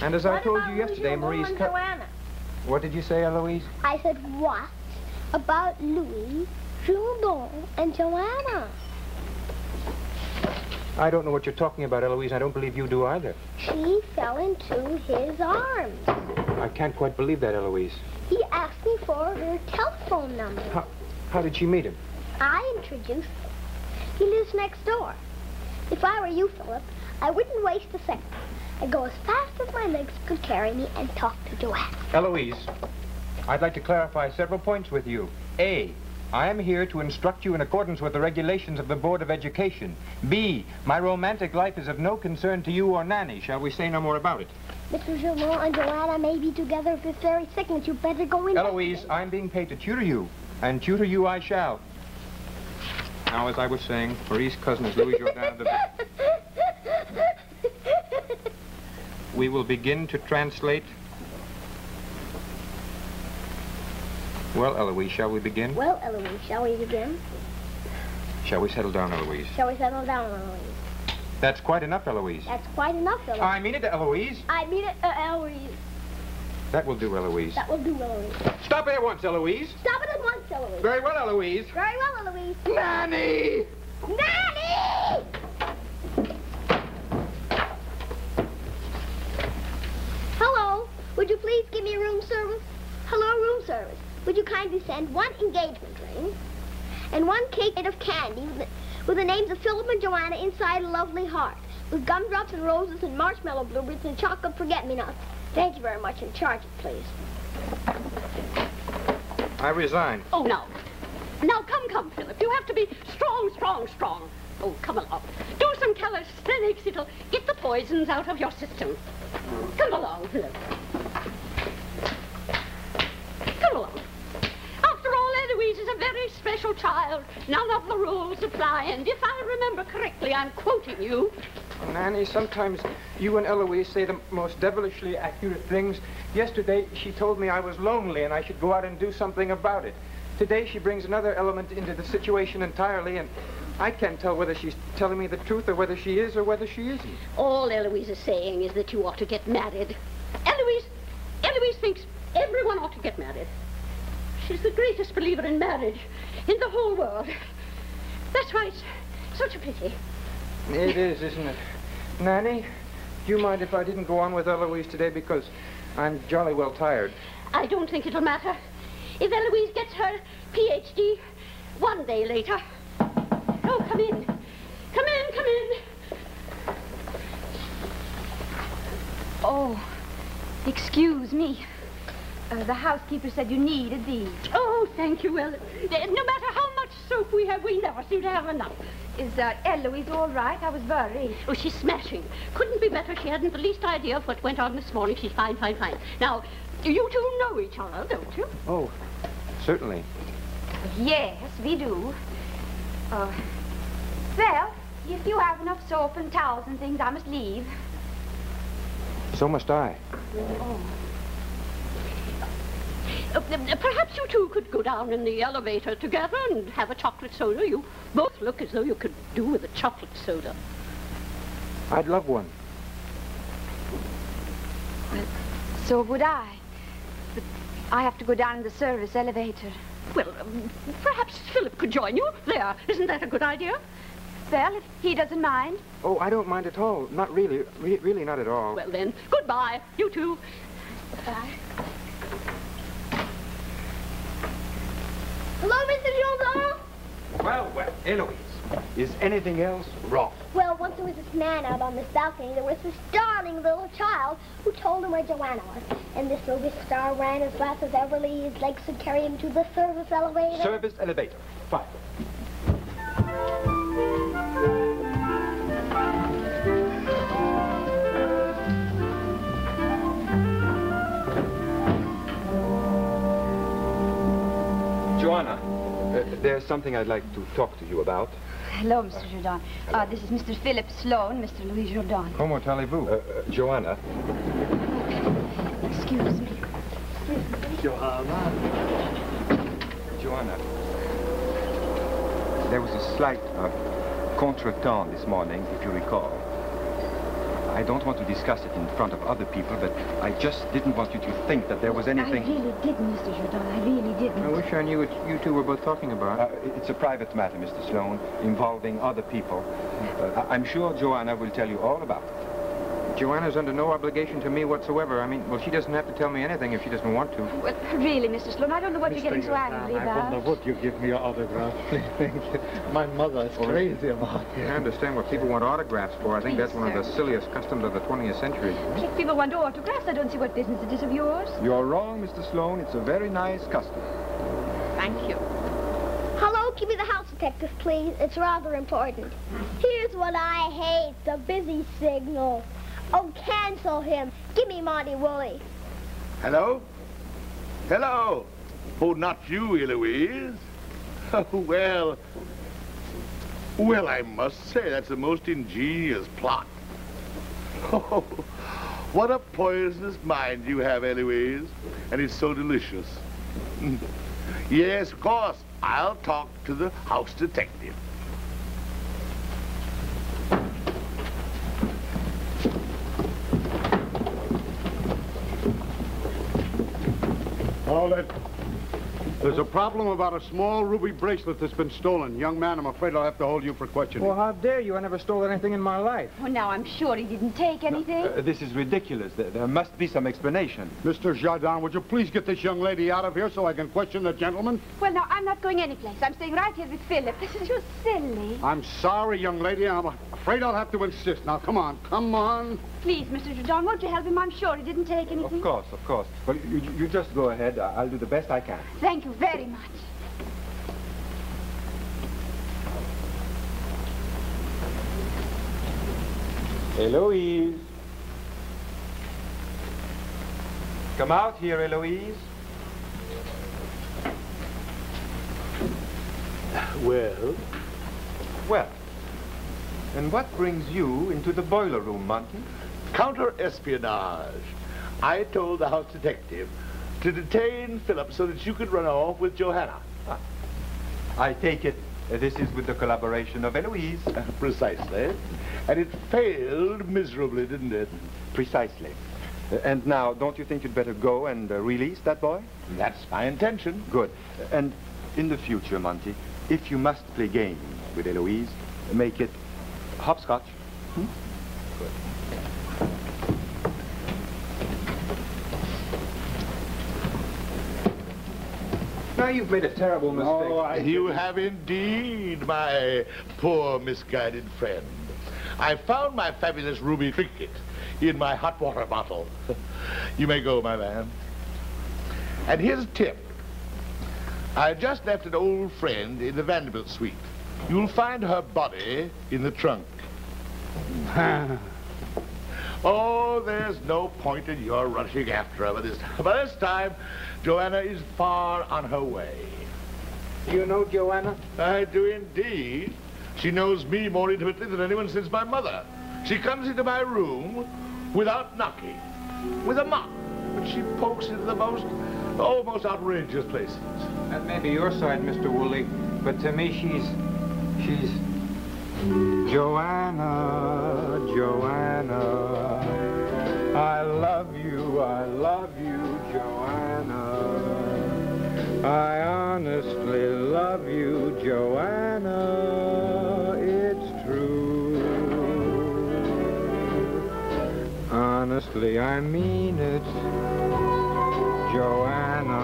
And as I told you yesterday, Marie's cousin... What did you say, Eloise? I said, what about Louis, Jourdan, and Joanna? I don't know what you're talking about, Eloise. I don't believe you do either. She fell into his arms. I can't quite believe that, Eloise. He asked me for her telephone number. How, how did she meet him? I introduced him. He lives next door. If I were you, Philip, I wouldn't waste a second. I'd go as fast as my legs could carry me and talk to Joanne. Eloise, I'd like to clarify several points with you. A, I am here to instruct you in accordance with the regulations of the Board of Education. B, my romantic life is of no concern to you or Nanny. Shall we say no more about it? Mr. Jourdan and Joanna may be together this very second. You better go in. Eloise, I'm being paid to tutor you, and tutor you I shall. Now, as I was saying, Marie's cousin is Louis Jourdan of the... We will begin to translate. Well, Eloise, shall we begin? Well, Eloise, shall we begin? Shall we settle down, Eloise? Shall we settle down, Eloise? That's quite enough, Eloise. That's quite enough, Eloise. I mean it, Eloise. I mean it, uh, Eloise. That will do, Eloise. That will do, Eloise. Stop it at once, Eloise. Stop it at once, Eloise. Very well, Eloise. Very well, Eloise. Nanny! Nanny! Hello. Would you please give me room service? Hello, room service. Would you kindly send one engagement ring and one cake made of candy with the, with the names of Philip and Joanna inside a lovely heart, with gumdrops and roses and marshmallow blueberries and chocolate forget-me-nots. Thank you very much, and charge it, please. I resign. Oh, no. Now, come, come, Philip. You have to be strong, strong, strong. Oh, come along. Do some calisthenics. It'll get the poisons out of your system. Come along, Philip. Come along. Eloise is a very special child. None of the rules apply, and if I remember correctly, I'm quoting you. Nanny, sometimes you and Eloise say the most devilishly accurate things. Yesterday, she told me I was lonely and I should go out and do something about it. Today, she brings another element into the situation entirely, and I can't tell whether she's telling me the truth or whether she is or whether she isn't. All Eloise is saying is that you ought to get married. Eloise, Eloise thinks everyone ought to get married. She's the greatest believer in marriage in the whole world. That's why it's such a pity. It is, isn't it? Nanny, do you mind if I didn't go on with Eloise today because I'm jolly well tired? I don't think it'll matter. If Eloise gets her PhD one day later. Oh, come in. Come in, come in. Oh, excuse me. Uh, the housekeeper said you needed these. Oh, thank you, Ellen. Uh, No matter how much soap we have, we never seem to have enough. Is uh, Eloise all right? I was worried. Oh, she's smashing. Couldn't be better. She hadn't the least idea of what went on this morning. She's fine, fine, fine. Now, you two know each other, don't you? Oh, certainly. Yes, we do. Uh, well, if you have enough soap and towels and things, I must leave. So must I. Oh. Uh, perhaps you two could go down in the elevator together and have a chocolate soda. You both look as though you could do with a chocolate soda. I'd love one. Well, so would I. But I have to go down in the service elevator. Well, um, perhaps Philip could join you. There, isn't that a good idea? Well, if he doesn't mind. Oh, I don't mind at all. Not really. Re- really not at all. Well then, goodbye, you two. Bye. Hello, Mr. Jourdan? Well, well, Eloise, is anything else wrong? Well, once there was this man out on this balcony. There was this darling little child who told him where Joanna was. And this movie star ran as fast as Everly. His legs would carry him to the service elevator. Service elevator. Fine. Joanna, uh, there's something I'd like to talk to you about. Hello, Mr. Jourdan. Uh, this is Mr. Philip Sloan, Mr. Louis Jourdan. Comment allez-vous? Uh, uh, Joanna. Excuse me. Joanna. Joanna. There was a slight uh, contretemps this morning, if you recall. I don't want to discuss it in front of other people, but I just didn't want you to think that there was anything... I really didn't, Mr. Jourdan. I really didn't. I wish I knew what you two were both talking about. Uh, it's a private matter, Mr. Sloan, involving other people. Uh, I- I'm sure Joanna will tell you all about it. Joanna's under no obligation to me whatsoever. I mean, well, she doesn't have to tell me anything if she doesn't want to. Well, really, Mr. Sloan, I don't know what you're getting so angry about. I wonder about. would you give me your autograph, please? Thank you. My mother is crazy about it. I understand what people want autographs for. I think Please, that's one of the silliest customs of the 20th century. If people want autographs, I don't see what business it is of yours. You're wrong, Mr. Sloan. It's a very nice custom. Thank you. Hello, give me the house detective, please. It's rather important. Here's what I hate, the busy signal. Oh, cancel him. Give me Monty Woolley. Hello? Hello? Oh, not you, Eloise. Oh, well. Well, I must say, that's a most ingenious plot. Oh, what a poisonous mind you have, Eloise. And it's so delicious. Yes, of course. I'll talk to the house detective. All that there's a problem about a small ruby bracelet that's been stolen. Young man, I'm afraid I'll have to hold you for questioning. Well, how dare you? I never stole anything in my life. Oh, now I'm sure he didn't take anything. Uh, this is ridiculous. There, there must be some explanation. Mr. Jourdan, would you please get this young lady out of here so I can question the gentleman? Well, now, I'm not going anyplace. I'm staying right here with Philip. This is just silly. I'm sorry, young lady. I'm afraid I'll have to insist. Now, come on, come on. Please, Mr. Jourdan, won't you help him? I'm sure he didn't take anything. Of course, of course. Well, you, you just go ahead. I'll do the best I can. Thank you very much. Eloise. Come out here, Eloise. Well? Well, and what brings you into the boiler room, Monty? Counter-espionage. I told the house detective to detain Philip so that you could run off with Joanna. I take it uh, this is with the collaboration of Eloise. Precisely. And it failed miserably, didn't it? Precisely. Uh, and now, don't you think you'd better go and uh, release that boy? That's my intention. Good. And in the future, Monty, if you must play games with Eloise, make it hopscotch. Hmm? Now you've made a terrible mistake. Oh, you have indeed, my poor misguided friend. I found my fabulous ruby trinket in my hot water bottle. you may go, my man. And here's a tip. I just left an old friend in the Vanderbilt suite. You'll find her body in the trunk. oh, there's no point in your rushing after her this, by this time. Joanna is far on her way. You know Joanna? I do indeed. She knows me more intimately than anyone since my mother. She comes into my room without knocking, with a mop, but she pokes into the most, oh, most outrageous places. That may be your side, Mr. Woolley, but to me she's... she's... Joanna, Joanna, I love you, I love you, Joanna. I honestly love you, Joanna. It's true. Honestly, I mean it, Joanna.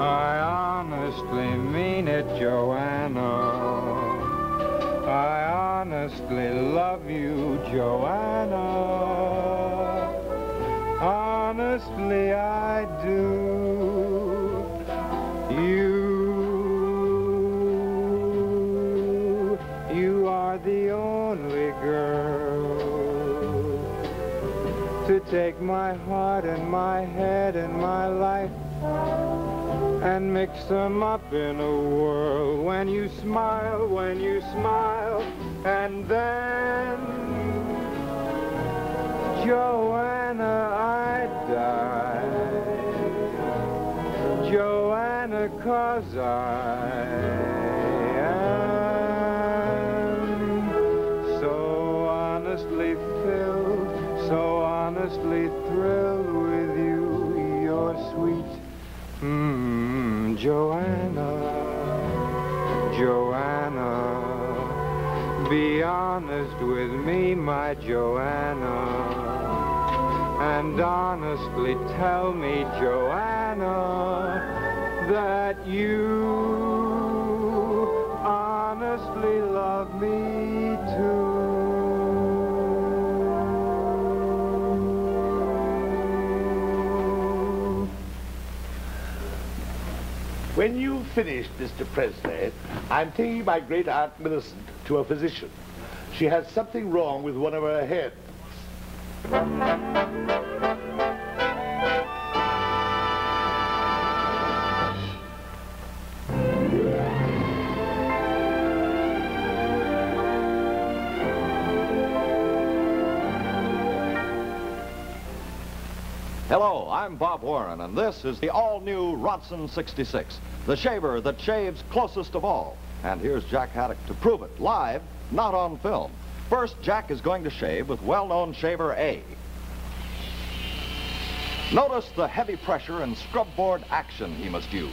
I honestly mean it, Joanna. I honestly love you, Joanna. Honestly, I do. You, you are the only girl to take my heart and my head and my life and mix them up in a whirl. When you smile, when you smile, and then, Joanna, I die. Joanna, cause I am so honestly filled, so honestly thrilled with you, you're sweet. Mm, Joanna, Joanna, be honest with me, my Joanna. And honestly tell me, Joanna, that you When you've finished, Mr. Presley, I'm taking my great aunt Millicent to a physician. She has something wrong with one of her heads. Hello, I'm Bob Warren, and this is the all-new Ronson 66, the shaver that shaves closest of all. And here's Jack Haddock to prove it, live, not on film. First, Jack is going to shave with well-known shaver A. Notice the heavy pressure and scrub-board action he must use.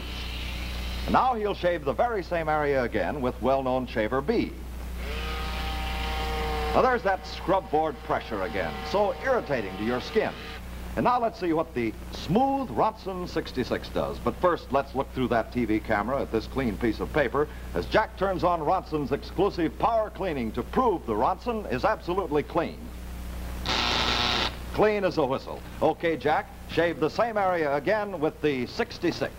Now he'll shave the very same area again with well-known shaver B. Now there's that scrub-board pressure again, so irritating to your skin. And now let's see what the smooth Ronson 66 does. But first, let's look through that TV camera at this clean piece of paper as Jack turns on Ronson's exclusive power cleaning to prove the Ronson is absolutely clean. Clean as a whistle. Okay, Jack, shave the same area again with the 66.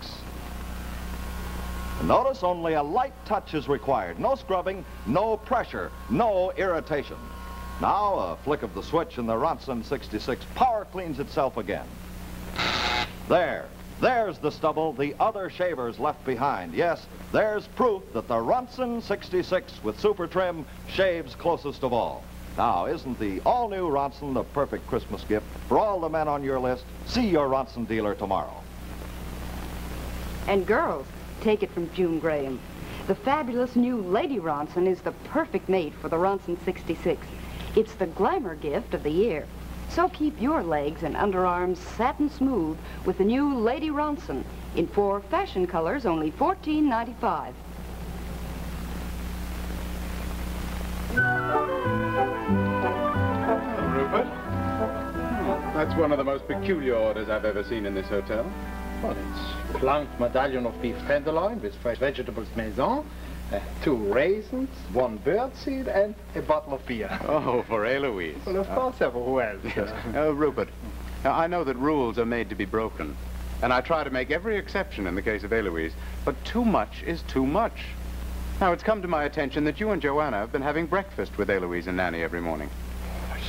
Notice only a light touch is required. No scrubbing, no pressure, no irritation. Now a flick of the switch and the Ronson 66 power cleans itself again. There. There's the stubble the other shavers left behind. Yes, there's proof that the Ronson 66 with super trim shaves closest of all. Now, isn't the all-new Ronson the perfect Christmas gift for all the men on your list? See your Ronson dealer tomorrow. And girls, take it from June Graham. The fabulous new Lady Ronson is the perfect mate for the Ronson 66. It's the glamour gift of the year. So keep your legs and underarms satin smooth with the new Lady Ronson in four fashion colors, only $14.95. Rupert? That's one of the most peculiar orders I've ever seen in this hotel. Well, it's plump medallion of beef tenderloin with fresh vegetables maison, two raisins, one birdseed, and a bottle of beer. Oh, for Eloise. Well, of course, who else? Yes. Uh, Rupert, now, I know that rules are made to be broken, and I try to make every exception in the case of Eloise, but too much is too much. Now, it's come to my attention that you and Joanna have been having breakfast with Eloise and Nanny every morning.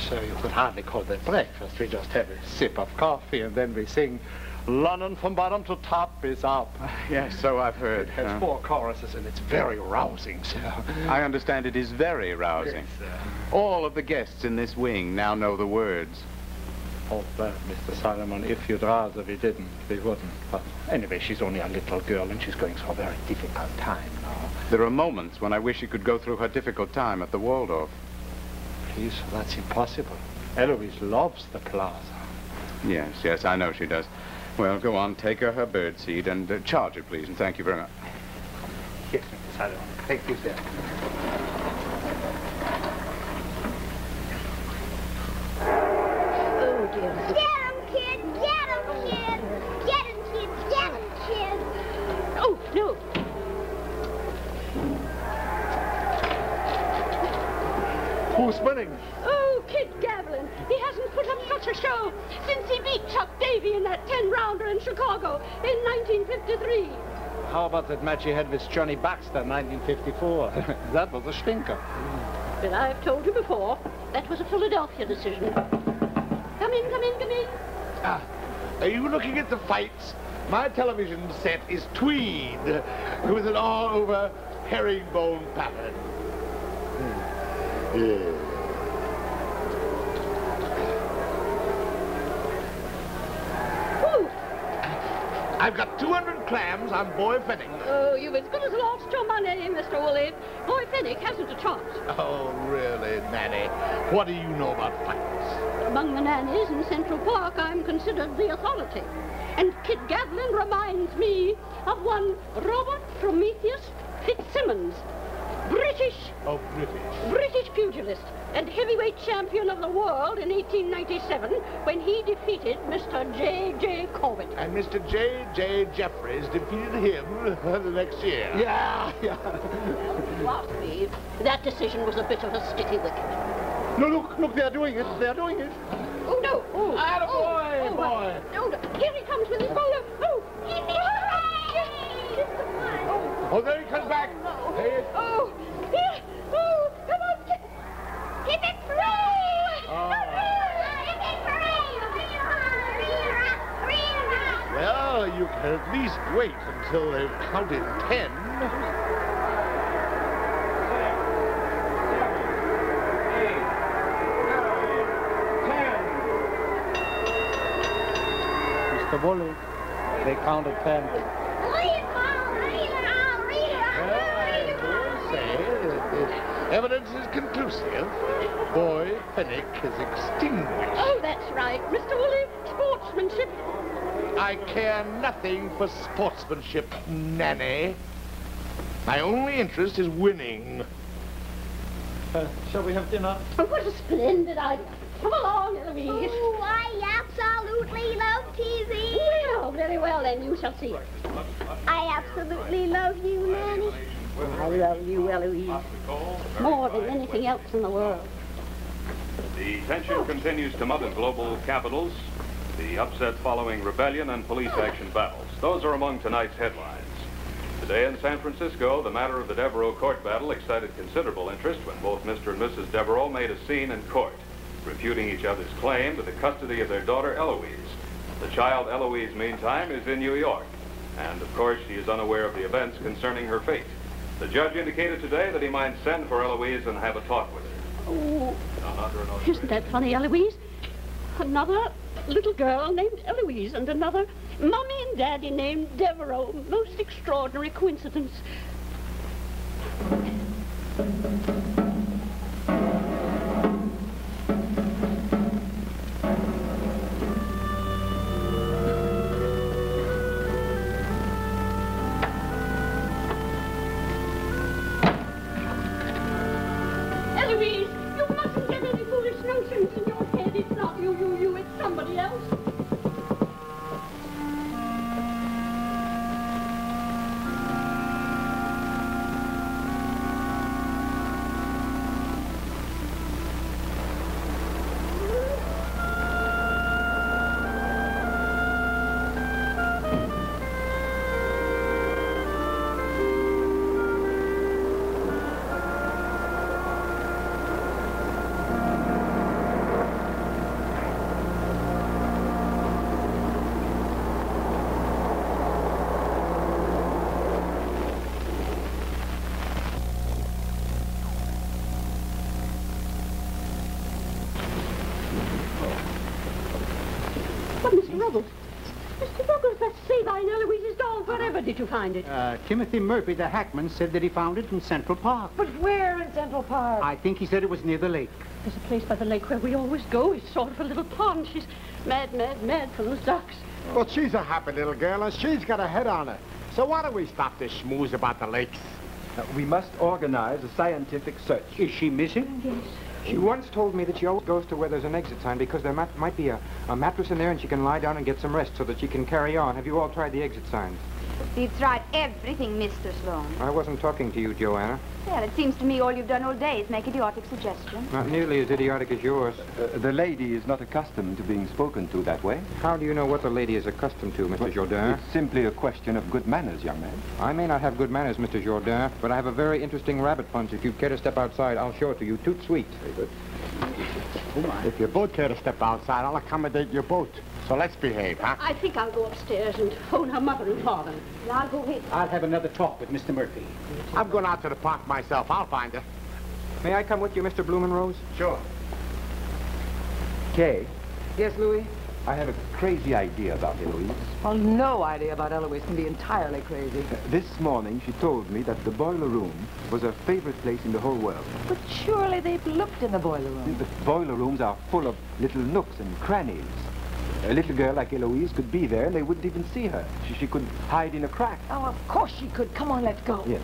So you could hardly call that breakfast. We just have a sip of coffee, and then we sing London from bottom to top is up. Yes, so I've heard. It has Uh, four choruses, and it's very rousing, sir. I understand it is very rousing. Yes, All of the guests in this wing now know the words. Oh, well, Mr. Solomon, if you'd rather we didn't, we wouldn't. But anyway, she's only a little girl, and she's going through a very difficult time now. There are moments when I wish she could go through her difficult time at the Waldorf. Please, that's impossible. Eloise loves the plaza. Yes, yes, I know she does. Well, go on, take her her birdseed and uh, charge it, please, and thank you very much. Yes. Thank you, sir. About that match he had with Johnny Saxton in 1954? that was a stinker. But I've told you before, that was a Philadelphia decision. Come in, come in, come in. Ah, are you looking at the fights? My television set is tweed with an all-over herringbone pattern. Yeah. Ooh. I've got 200 clams on Boy Fennick. Oh, you've as good as lost your money, Mr. Woolley. Boy Finnick hasn't a chance. Oh, really, Nanny? What do you know about fights? Among the nannies in Central Park, I'm considered the authority. And Kid Gavilan reminds me of one Robert Prometheus Fitzsimmons, British, Oh, British. British pugilist and heavyweight champion of the world in 1897 when he defeated Mr. J.J. Corbett. And Mr. J. J. Jeffries defeated him the next year. Yeah, yeah. Trust me, that decision was a bit of a sticky wicket. No, look, look, they're doing it. They're doing it. Oh, no. Oh, Attaboy, oh, boy. Oh, no. Here he comes with his bowler. Oh, he, he, Oh, there he comes back. no, Hey, Oh, here. Oh, come on. Kid. Hit it Well, you can at least wait until they've counted ten. Mr. Woolley, they counted ten. Say that the evidence is conclusive. Boy Fennick is extinguished. Oh, that's right. Mr. Woolley, sportsmanship. I care nothing for sportsmanship, Nanny. My only interest is winning. Uh, shall we have dinner? Oh, what a splendid idea. Come along, Eloise. Oh, I absolutely love TV. Well, very well, then. You shall see it. I absolutely love you, Nanny. I love you, Eloise. More than anything else in the world. The tension continues to in global capitals. The upset following rebellion and police action battles. Those are among tonight's headlines. Today in San Francisco, the matter of the Devereaux court battle excited considerable interest when both Mr. and Mrs. Devereaux made a scene in court, refuting each other's claim to the custody of their daughter Eloise. The child Eloise, meantime, is in New York, and of course she is unaware of the events concerning her fate. The judge indicated today that he might send for Eloise and have a talk with her. Oh, isn't that funny, Eloise? Another little girl named Eloise and another Mummy and Daddy named Devereaux. Most extraordinary coincidence. You find it? Uh, Timothy Murphy, the hackman, said that he found it in Central Park. But where in Central Park? I think he said it was near the lake. There's a place by the lake where we always go. It's sort of a little pond. She's mad, mad, mad for those ducks. Well, she's a happy little girl, and she's got a head on her. So why don't we stop this schmooze about the lakes? Uh, we must organize a scientific search. Is she missing? Yes. She once told me that she always goes to where there's an exit sign because there might, might be a, a mattress in there and she can lie down and get some rest so that she can carry on. Have you all tried the exit signs? We've tried everything, Mr. Sloan. I wasn't talking to you, Joanna. Well, it seems to me all you've done all day is make idiotic suggestions. Not nearly as idiotic as yours. Uh, the lady is not accustomed to being spoken to that way. How do you know what the lady is accustomed to, Mr. Jourdan? It's simply a question of good manners, young man. I may not have good manners, Mr. Jourdan, but I have a very interesting rabbit punch. If you'd care to step outside, I'll show it to you. Toot sweet. Very good. If you both care to step outside, I'll accommodate you both. So let's behave, huh? I think I'll go upstairs and phone her mother and father. And I'll go with. I'll have another talk with Mr. Murphy. I'm going out to the park myself. I'll find her. May I come with you, Mr. Blumenrose? Sure. Kay, Yes, Louis? I have a crazy idea about Eloise. Well, no idea about Eloise can be entirely crazy. Uh, this morning, she told me that the boiler room was her favorite place in the whole world. But surely they've looked in the boiler room. The boiler rooms are full of little nooks and crannies. A little girl like Eloise could be there and they wouldn't even see her. She, she could hide in a crack. Oh, of course she could. Come on, let's go. Yes.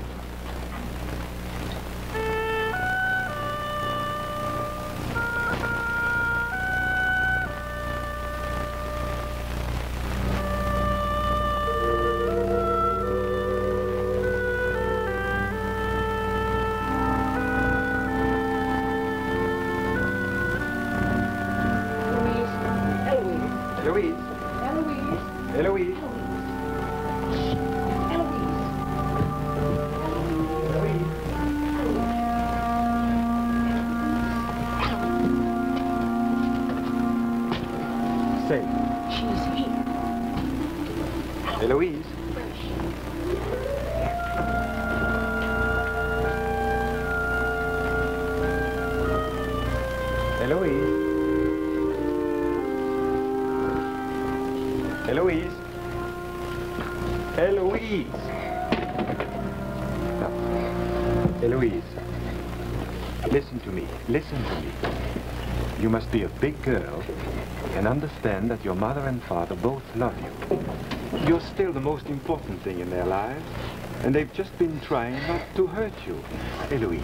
Listen to me. You must be a big girl and understand that your mother and father both love you. You're still the most important thing in their lives, and they've just been trying not to hurt you. Eloise,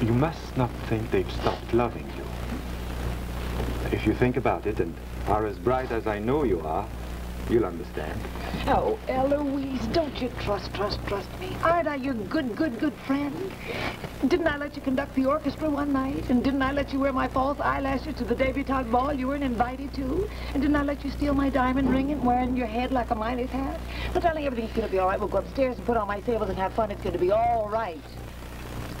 you must not think they've stopped loving you. If you think about it and are as bright as I know you are, you'll understand. Oh, Eloise, don't you trust, trust, trust me. Aren't I your good, good, good friend? Didn't I let you conduct the orchestra one night? And didn't I let you wear my false eyelashes to the debutante ball you weren't invited to? And didn't I let you steal my diamond ring and wear it in your head like a miner's hat? But darling, everything's going to be all right. We'll go upstairs and put on my sables and have fun. It's going to be all right.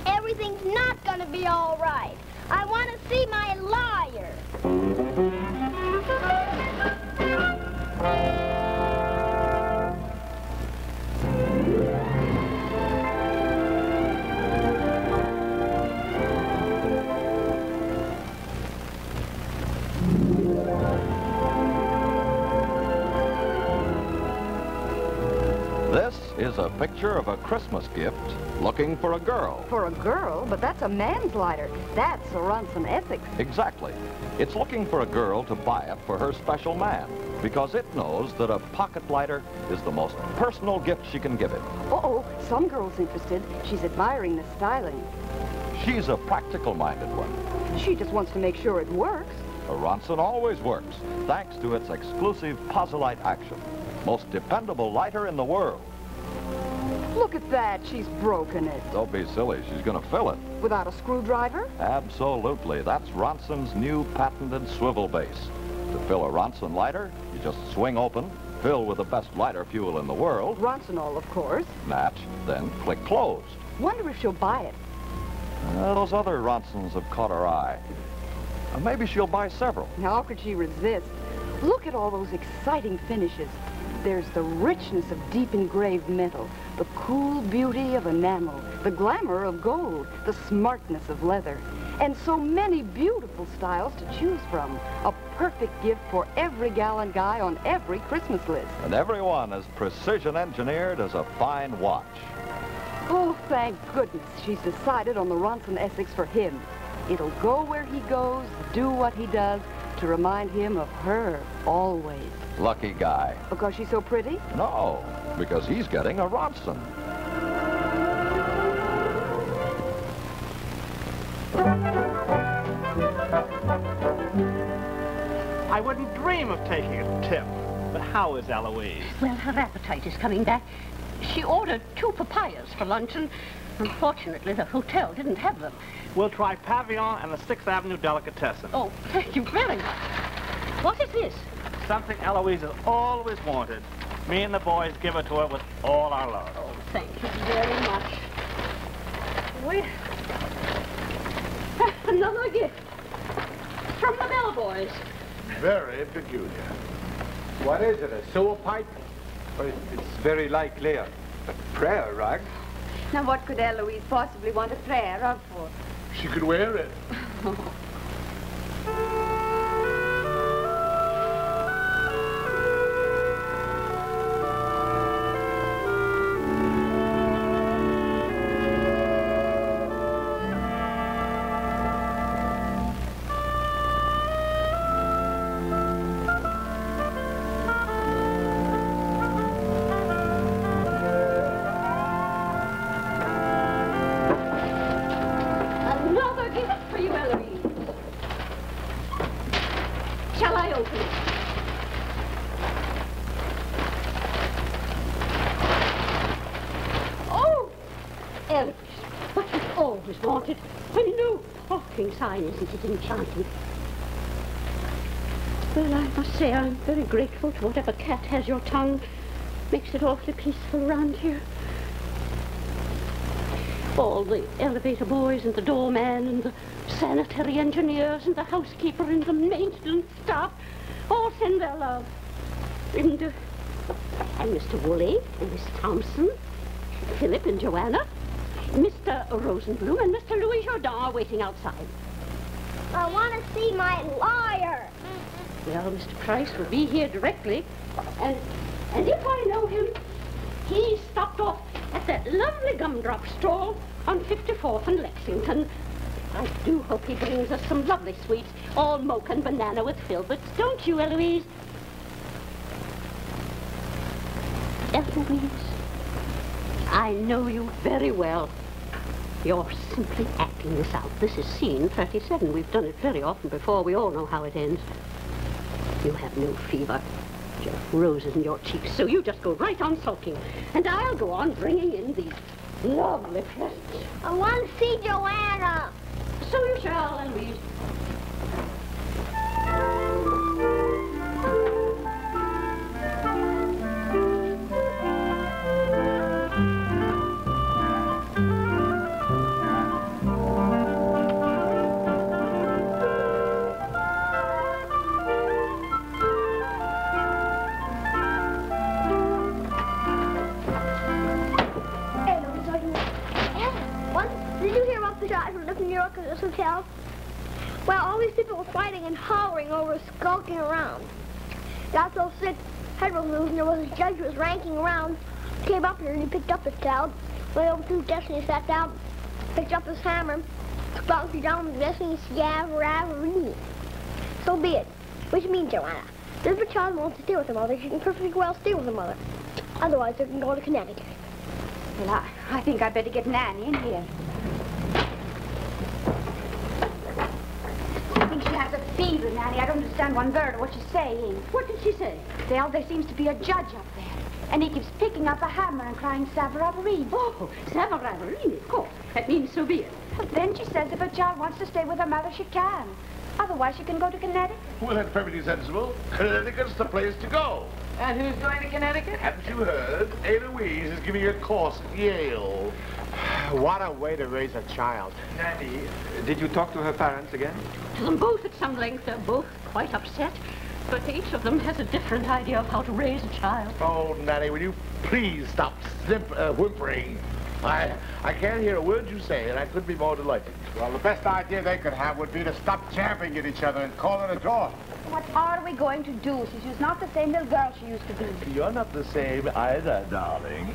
Everything's not gonna be all right. I want to see my liar. Is a picture of a Christmas gift looking for a girl. For a girl, but that's a man's lighter. That's a Ronson Essex. Exactly. It's looking for a girl to buy it for her special man because it knows that a pocket lighter is the most personal gift she can give him. Uh-oh, some girl's interested. She's admiring the styling. She's a practical-minded one. She just wants to make sure it works. A Ronson always works thanks to its exclusive Posilite action. Most dependable lighter in the world. Look at that. She's broken it. Don't be silly. She's going to fill it. Without a screwdriver? Absolutely. That's Ronson's new patented swivel base. To fill a Ronson lighter, you just swing open, fill with the best lighter fuel in the world, Ronsonol, of course. match, then click closed. Wonder if she'll buy it. Uh, those other Ronsons have caught her eye. Uh, maybe she'll buy several. How could she resist? Look at all those exciting finishes. There's the richness of deep engraved metal, the cool beauty of enamel, the glamour of gold, the smartness of leather, and so many beautiful styles to choose from. A perfect gift for every gal and guy on every Christmas list. And everyone as precision engineered as a fine watch. Oh, thank goodness she's decided on the Ronson Essex for him. It'll go where he goes, do what he does, to remind him of her always. Lucky guy. Because she's so pretty? No, because he's getting a Ronson. I wouldn't dream of taking a tip. But how is Eloise? Well, her appetite is coming back. She ordered two papayas for luncheon. Unfortunately, the hotel didn't have them. We'll try Pavillon and the 6th Avenue Delicatessen. Oh, thank you very much. What is this? Something Eloise has always wanted. Me and the boys give it to her with all our love. Oh, thank you very much. Well, another gift from the Bell Boys. Very peculiar. What is it, a sewer pipe? Well, it's very likely a, a prayer rug. Now, what could Eloise possibly want a prayer rug for? She could wear it. isn't it enchanting? Well, I must say I'm very grateful to whatever cat has your tongue. Makes it awfully peaceful around here. All the elevator boys and the doorman and the sanitary engineers and the housekeeper and the maintenance staff all send their love. And, uh, and Mr. Woolley and Miss Thompson, Philip and Joanna, Mr. Rosenbloom and Mr. Louis Jourdan are waiting outside. I want to see my lawyer. Well, Mr. Price will be here directly, and and if I know him, he stopped off at that lovely gumdrop stall on 54th and Lexington. I do hope he brings us some lovely sweets, all mocha and banana with filberts, don't you, Eloise? Eloise, I know you very well. You're simply acting this out. This is scene 37. We've done it very often before. We all know how it ends. You have no fever. Have roses in your cheeks, so you just go right on sulking. And I'll go on bringing in these lovely presents. I want to see Joanna. So you shall. Eloise, over skulking around. Got so sick, head was losing. There was a judge who was ranking around. Came up here and he picked up his towel, went over to his desk and he sat down, picked up his hammer, bonked it down the desk and he. So be it. Which means, Joanna, if a child wants to stay with her mother, she can perfectly well stay with her mother. Otherwise, they can go to Connecticut. Well, I, I think I'd better get Nanny in here. I think she has a fever, Nanny. I don't understand one word of what she's saying. What did she say? Well, there seems to be a judge up there. And he keeps picking up a hammer and crying Savaravari. Oh, Savaravari, of course. That means so be it. But then she says if a child wants to stay with her mother, she can. Otherwise, she can go to Connecticut. Well, that's perfectly sensible. Connecticut's the place to go. And who's going to Connecticut? Haven't you heard? Eloise is giving a course at Yale. What a way to raise a child. Nanny, did you talk to her parents again? To them both at some length. They're both quite upset. But each of them has a different idea of how to raise a child. Oh, Nanny, will you please stop snip, uh, whimpering? I, I can't hear a word you say, and I couldn't be more delighted. Well, the best idea they could have would be to stop champing at each other and call it a draw. What are we going to do? She's not the same little girl she used to be. You're not the same either, darling.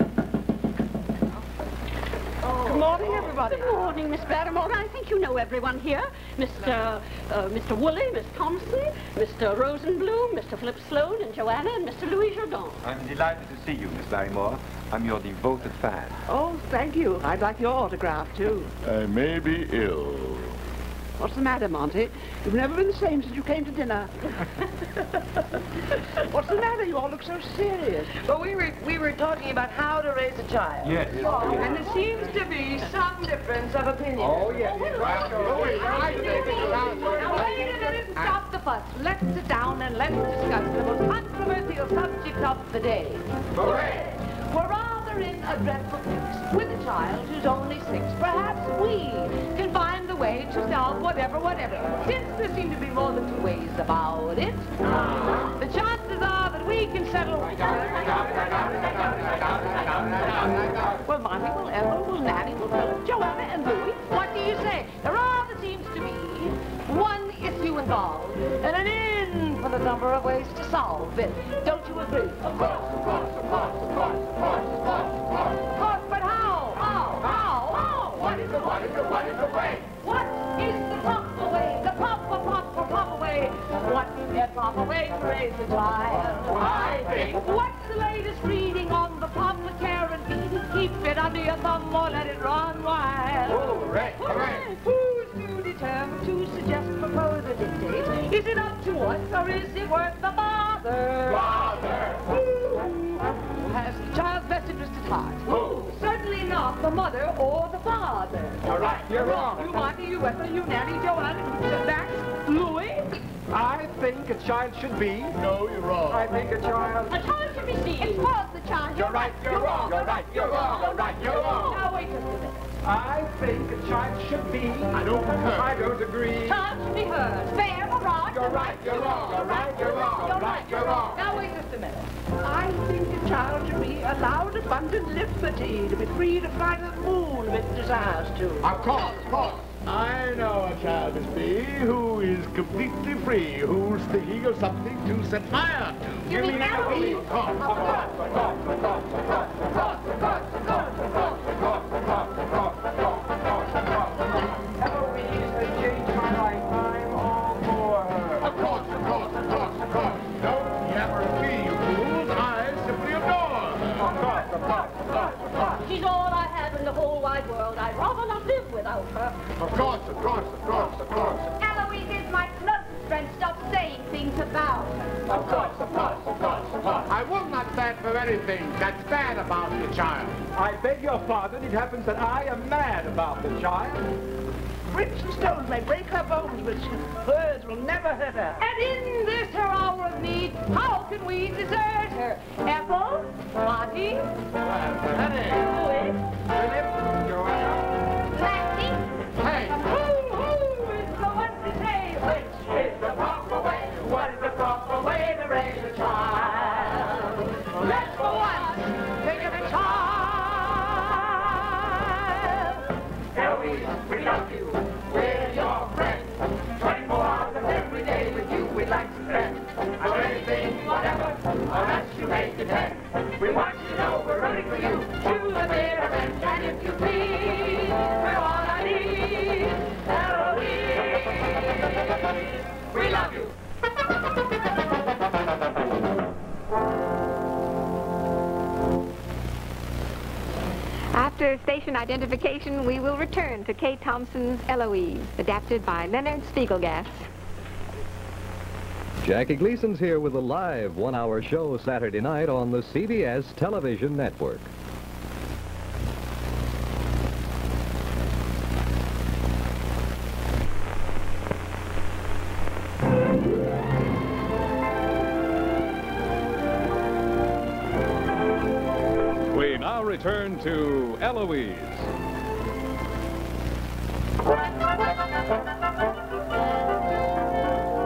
Good morning, everybody. Good morning, Miss Barrymore. I think you know everyone here. Mr. Uh, Mr. Woolley, Miss Thompson, Mr. Rosenbloom, Mr. Philip Sloan, and Joanna, and Mr. Louis Jourdan. I'm delighted to see you, Miss Barrymore. I'm your devoted fan. Oh, thank you. I'd like your autograph, too. I may be ill. What's the matter, Monty? You've never been the same since you came to dinner. What's the matter? You all look so serious. Well, we were, we were talking about how to raise a child. Yes. Oh, and there seems to be some difference of opinion. Oh, yes. Now, wait a minute and stop the fuss. Let's sit down and let's discuss the most controversial subject of the day. Hooray! We're rather in a dreadful fix with a child who's only six. Perhaps we can find the way to solve whatever, whatever. Since there seem to be more than two ways about it, the chances are that we can settle... Well, Monty will Ethel will Nanny will Joanna and Louie. What do you say? There are, rather seems to be one issue involved and an infinite number of ways to solve it. Don't you agree? Of course, of course, of course, of course, of course, of course, of course, of course. But how? How? How? How? What is the, what is the, what is the way? What is the proper way? The proper, proper, proper way? What is the proper way to raise a child? I think. What's the latest reading on the proper care and feeding? Keep it under your thumb or let it run wild. Hooray! Hooray! Who's to determine, to suggest, propose, or dictate? Is it up to us, or is it worth the bother? Bother! Who has the child's best interest at heart? Who? Certainly not the mother or the father. You're right, you're wrong. You Monty, you Ethel, you Nanny, Joanna, Max, Louis. I think a child should be. No, you're wrong. I think a child. A child should be seen. It's both the child. You're right, you're wrong, you're right, you're wrong, you're right, you're wrong. Now wait just a minute. I think a child should be. I don't concur. I don't agree. Child should be heard. Fair or right? You're right, you're wrong, you're right, you're wrong, you're right, you're wrong. Now wait just a minute. I think a child should be allowed abundant liberty to be free to fly to the moon if it desires to. Of course, of course. I know a child, Miss B, who is completely free, who's thinking of something to set fire to. You mean Eloise? Of course, of course, of course, of course, of course, course, of course, of course. Of course. Eloise is my closest friend. Stop saying things about her. Of course, of course, of course, of course. I will not stand for anything that's bad about the child. I beg your pardon. It happens that I am mad about the child. Bricks and stones may break her bones, but words will never hurt her. And in this her hour of need, how can we desert her? Ethel? Lottie? Honey. Louis? Philip, Joanna. Lassie? Hey. Who, who is the one to say which is the proper way? What is the proper way to raise a child? Let's a child. Eloise, we love you. We're your friends. 24 hours every day with you we'd like to spend. Anything, whatever. We want you to know we're rooting for you to the bitter end. And if you please, we love you. After station identification, we will return to Kay Thompson's Eloise, adapted by Leonard Spigelgass. Jackie Gleason's here with a live one-hour show Saturday night on the CBS television network.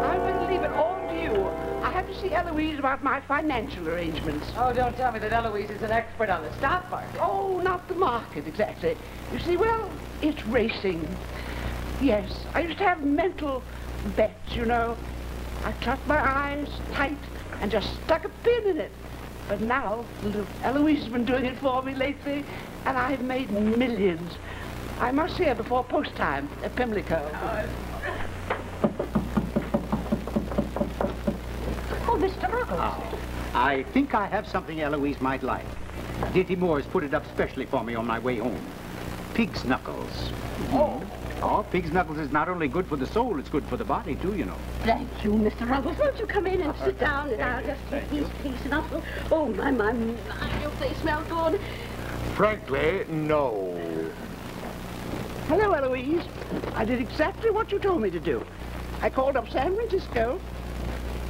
I'm going to leave it all to you. I have to see Eloise about my financial arrangements. Oh, don't tell me that Eloise is an expert on the stock market. Oh, not the market exactly. You see, well, it's racing. Yes, I used to have mental bets, you know. I shut my eyes tight and just stuck a pin in it. But now, little Eloise has been doing it for me lately, and I've made millions. I must see her before post time at Pimlico. Oh, Mr. Ruggles. Ah, I think I have something Eloise might like. Dinty Moore's put it up specially for me on my way home. Pig's knuckles. Oh. Hmm. Oh, pig's knuckles is not only good for the soul, it's good for the body, too, you know. Thank you, Mr. Ruggles. Won't you come in and sit down and I'll just take these pieces up. Oh, my, my, my, your face smells good. Frankly, no. Hello, Eloise. I did exactly what you told me to do. I called up San Francisco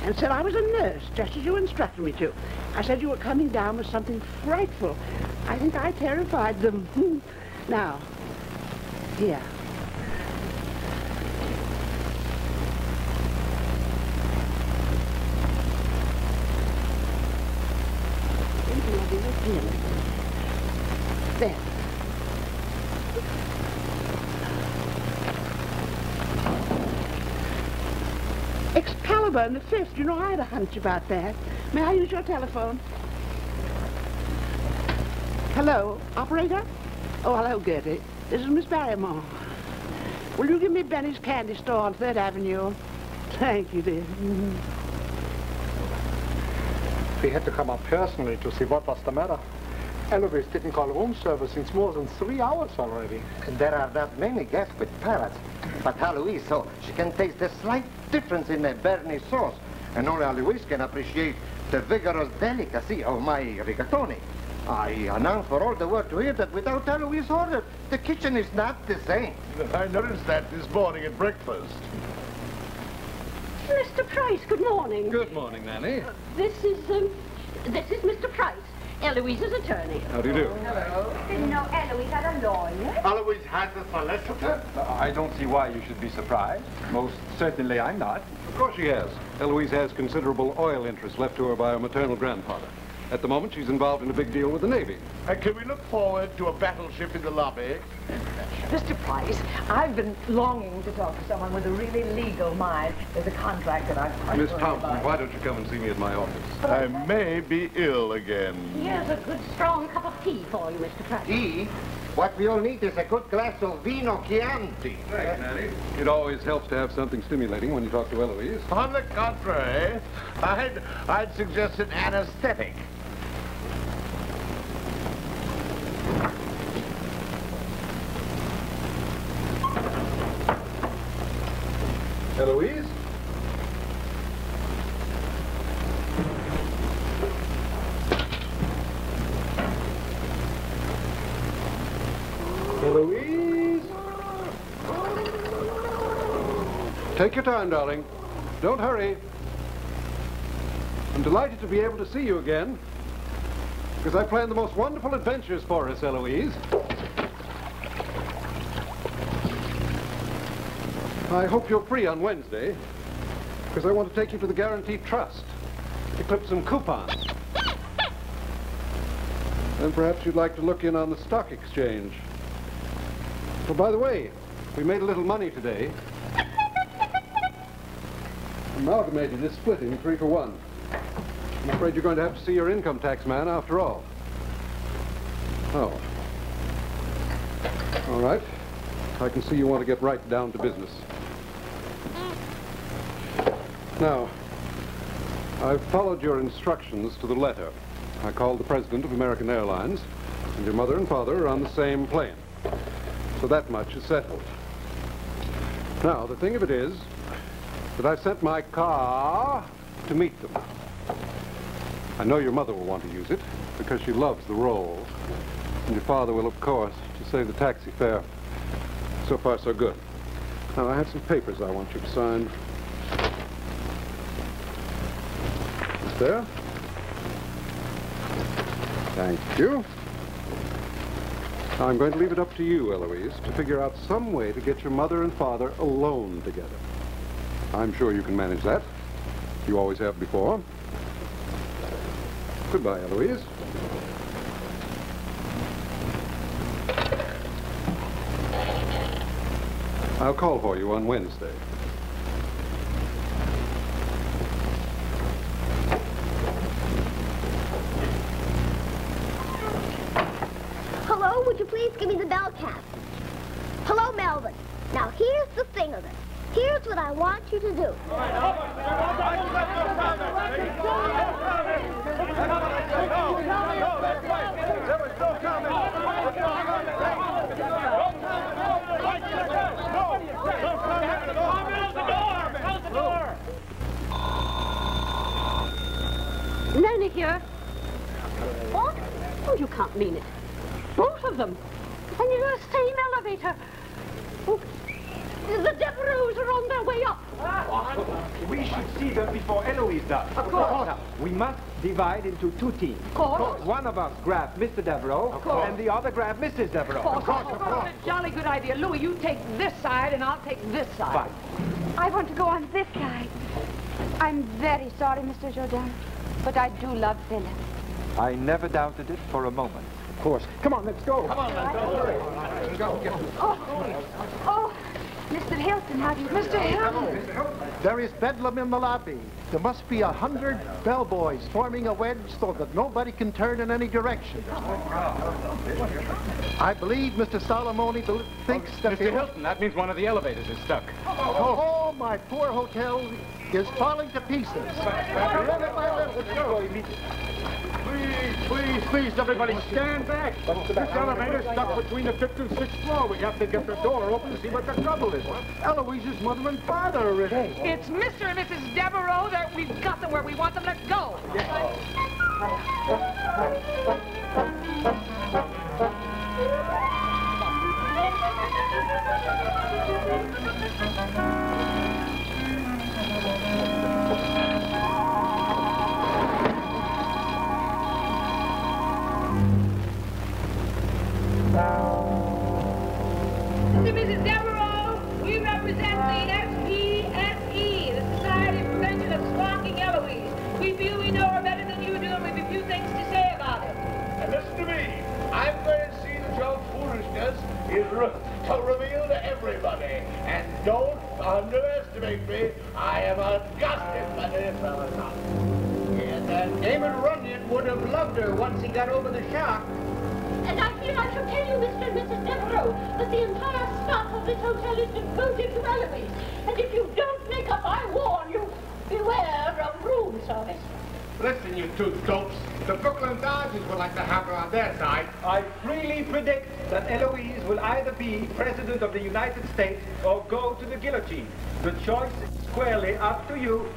and said I was a nurse, just as you instructed me to. I said you were coming down with something frightful. I think I terrified them. Now, here. There. Excalibur and the Fifth. You know, I had a hunch about that. May I use your telephone? Hello, operator? Oh, hello, Gertie. This is Miss Barrymore. Will you give me Benny's candy store on Third Avenue? Thank you, dear. We had to come up personally to see what was the matter. Eloise didn't call room service since more than three hours already. There are that many guests with parrots. But Eloise, so she can taste the slight difference in the Bernie sauce. And only Eloise can appreciate the vigorous delicacy of my rigatoni. I announce for all the world to hear that without Eloise order, the kitchen is not the same. I noticed that this morning at breakfast. Mr. Price, good morning. Good morning, Nanny. This is, um, this is Mr. Price, Eloise's attorney. How do you do? Hello. Didn't know Eloise had a lawyer. Eloise has a solicitor? I don't see why you should be surprised. Most certainly I'm not. Of course she has. Eloise has considerable oil interest left to her by her maternal grandfather. At the moment, she's involved in a big deal with the Navy. And can we look forward to a battleship in the lobby? Mr. Price, I've been longing to talk to someone with a really legal mind. There's a contract that I'm quite Miss Thompson, about. why don't you come and see me at my office? I may be ill again. Here's a good strong cup of tea for you, Mr. Price. Tea? What we all need is a good glass of vino Chianti. Thanks, Nanny. It always helps to have something stimulating when you talk to Eloise. On the contrary, I'd, I'd suggest an anesthetic. Eloise? Eloise? Take your time, darling. Don't hurry. I'm delighted to be able to see you again, because I planned the most wonderful adventures for us, Eloise. I hope you're free on Wednesday, because I want to take you to the Guaranty Trust to clip some coupons. Then perhaps you'd like to look in on the stock exchange. Well, by the way, we made a little money today. Amalgamated is splitting three for one. I'm afraid you're going to have to see your income tax man after all. Oh. All right. I can see you want to get right down to business. Now, I've followed your instructions to the letter. I called the president of American Airlines, and your mother and father are on the same plane. So that much is settled. Now, the thing of it is that I sent my car to meet them. I know your mother will want to use it because she loves the role. And your father will, of course, to save the taxi fare. So far, so good. Now, I have some papers I want you to sign. There? Thank you. Now, I'm going to leave it up to you, Eloise, to figure out some way to get your mother and father alone together. I'm sure you can manage that. You always have before. Goodbye, Eloise. I'll call for you on Wednesday. Hello, would you please give me the bell cap? Hello, Melvin. Now, here's the thing of it. Here's what I want you to do. Nanny here. What? Oh, you can't mean it. Both of them. And in the same elevator. Oh, the Devereaux are on their way up. We should see them before Eloise does. Of course. We must divide into two teams. Of course. One of us grab Mr. Devereaux, Of course. and the other grab Mrs. Devereaux. Of course, of course. A jolly good idea. Louis, you take this side and I'll take this side. Fine. I want to go on this side. I'm very sorry, Mr. Jourdan, but I do love Philip. I never doubted it for a moment. Of course. Come on, let's go. Come on, let's go. Oh, oh, oh Mr. Hilton, how do you Mr. Hilton. There is bedlam in the lobby. There must be a hundred bellboys forming a wedge so that nobody can turn in any direction. I believe Mr. Salomone bel- thinks that... Mr. Hilton, that means one of the elevators is stuck. Oh, oh my poor hotel is falling to pieces. Please, please, please, everybody stand back. This elevator's stuck between the fifth and sixth floor. We have to get the door open to see what the trouble is. Eloise's mother and father are in. It's Mr. and Mrs. Devereaux. That we've got them where we want them. Let's go. Mr. I am a gossip, but this fella's not. Yes, and Damon Runyon would have loved her once he got over the shock. And I feel I should tell you, Mr. and Mrs. Devereaux, that the entire staff of this hotel is devoted to Eloise. And if you don't make up, I warn you, beware of room service. Listen, you two dopes. The Brooklyn Dodgers would like to have her on their side. I freely predict that Eloise will either be President of the United States or go to the guillotine. The choice is squarely eh, up to you.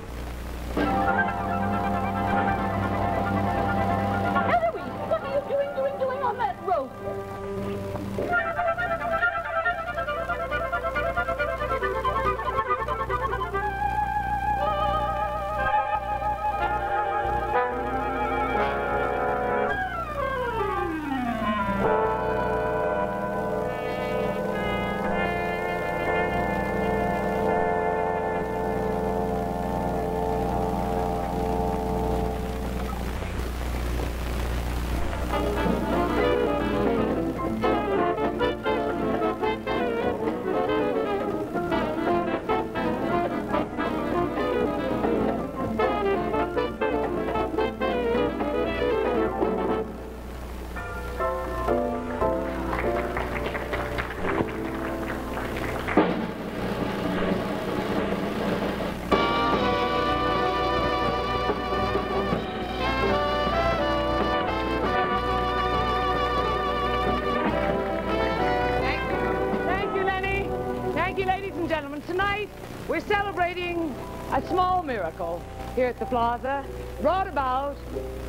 Miracle here at the Plaza, brought about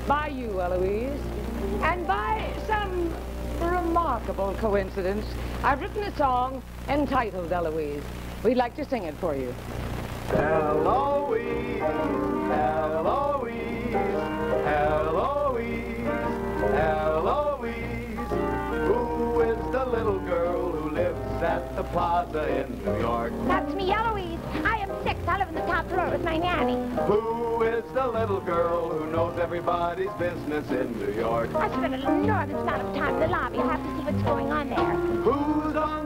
by you, Eloise, and by some remarkable coincidence. I've written a song entitled Eloise. We'd like to sing it for you. Eloise, Eloise, Eloise, Eloise. Who is the little girl who lives at the plaza in New York? Live in the top floor with my nanny. Who is the little girl who knows everybody's business in New York? I spend an enormous amount of time in the lobby. I have to see what's going on there.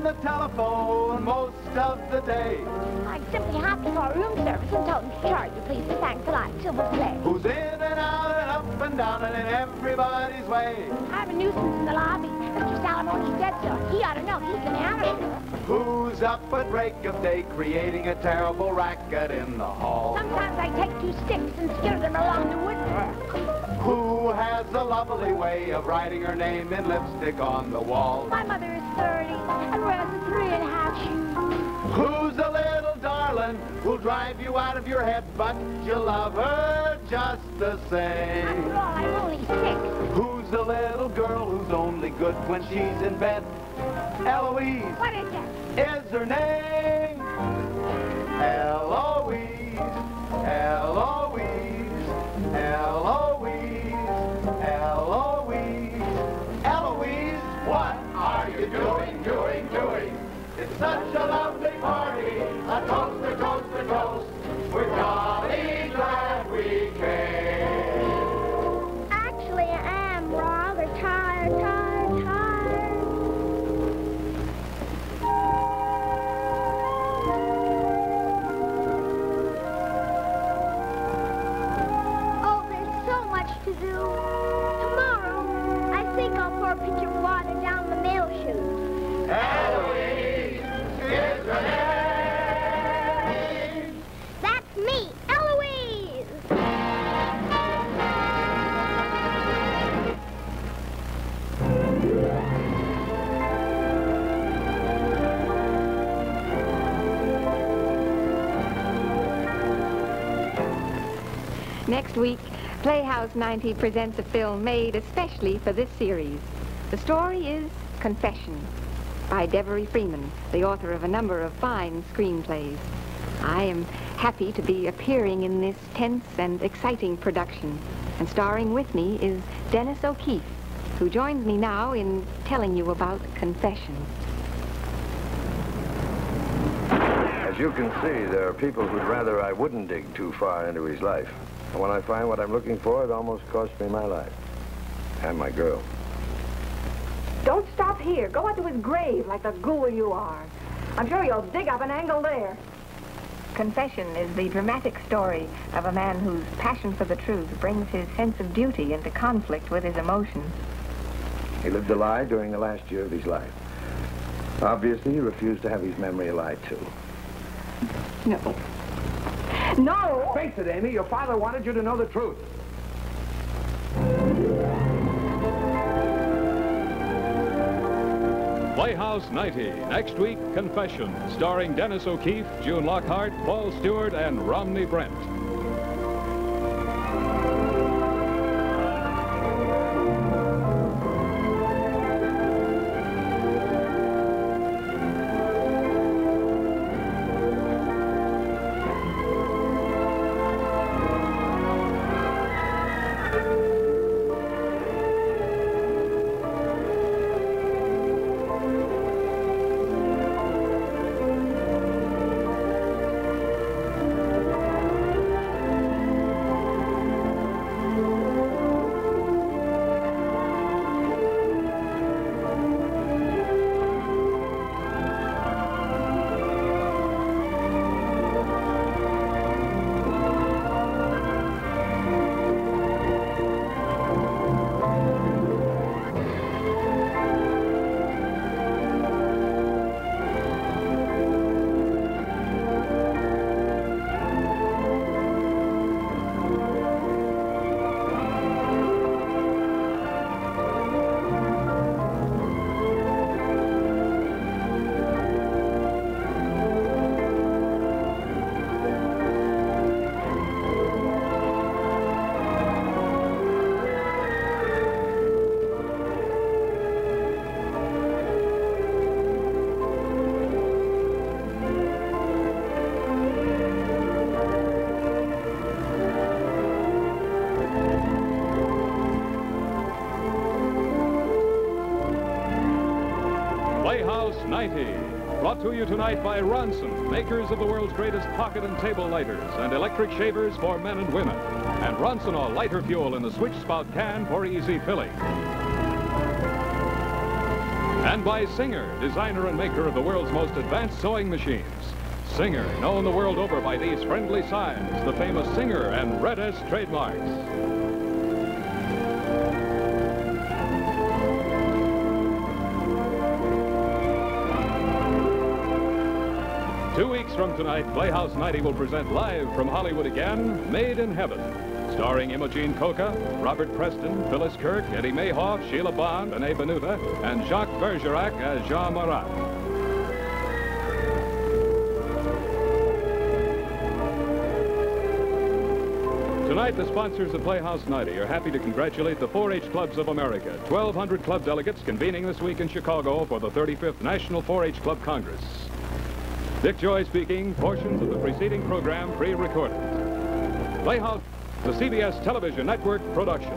The telephone most of the day? I simply have to call room service and tell them to charge you, please. Thanks a lot. Till we'll play. Who's in and out and up and down and in everybody's way? I'm a nuisance in the lobby. Mr. Salomone said so. He ought to know. He's the manager. Who's up at break of day creating a terrible racket in the hall? Sometimes I take two sticks and skitter them along the woodwork. Who has a lovely way of writing her name in lipstick on the wall? My mother is 30 and wears a three and a half shoes. Who's a little darling who'll drive you out of your head, but you love her just the same? After all, I'm only six. Who's the little girl who's only good when she's in bed? Eloise What is it? is her name. Eloise, Eloise, Eloise, Such a lovely party, a toast, a toast, a toast. We're jolly glad Next week, Playhouse 90 presents a film made especially for this series. The story is Confession by Devery Freeman, the author of a number of fine screenplays. I am happy to be appearing in this tense and exciting production. And starring with me is Dennis O'Keefe, who joins me now in telling you about Confession. As you can see, there are people who'd rather I wouldn't dig too far into his life. And when I find what I'm looking for, it almost costs me my life. And my girl. Don't stop here. Go out to his grave like the ghoul you are. I'm sure you'll dig up an angle there. Confession is the dramatic story of a man whose passion for the truth brings his sense of duty into conflict with his emotions. He lived a lie during the last year of his life. Obviously, he refused to have his memory a lie, too. No. No! Face it, Amy. Your father wanted you to know the truth. Playhouse 90, next week, Confession, starring Dennis O'Keefe, June Lockhart, Paul Stewart, and Romney Brent. 90. Brought to you tonight by Ronson, makers of the world's greatest pocket and table lighters and electric shavers for men and women. And Ronsonol lighter fuel in the switch spout can for easy filling. And by Singer, designer and maker of the world's most advanced sewing machines. Singer, known the world over by these friendly signs, the famous Singer and Red S trademarks. From tonight, Playhouse 90 will present live from Hollywood again, Made in Heaven, starring Imogene Coca, Robert Preston, Phyllis Kirk, Eddie Mayehoff, Sheila Bond, Ane Benuta, and Jacques Bergerac as Jean Marat. Tonight, the sponsors of Playhouse 90 are happy to congratulate the 4-H Clubs of America, 1,200 club delegates convening this week in Chicago for the 35th National 4-H Club Congress. Dick Joy speaking, portions of the preceding program pre-recorded. Playhouse, the CBS Television Network production.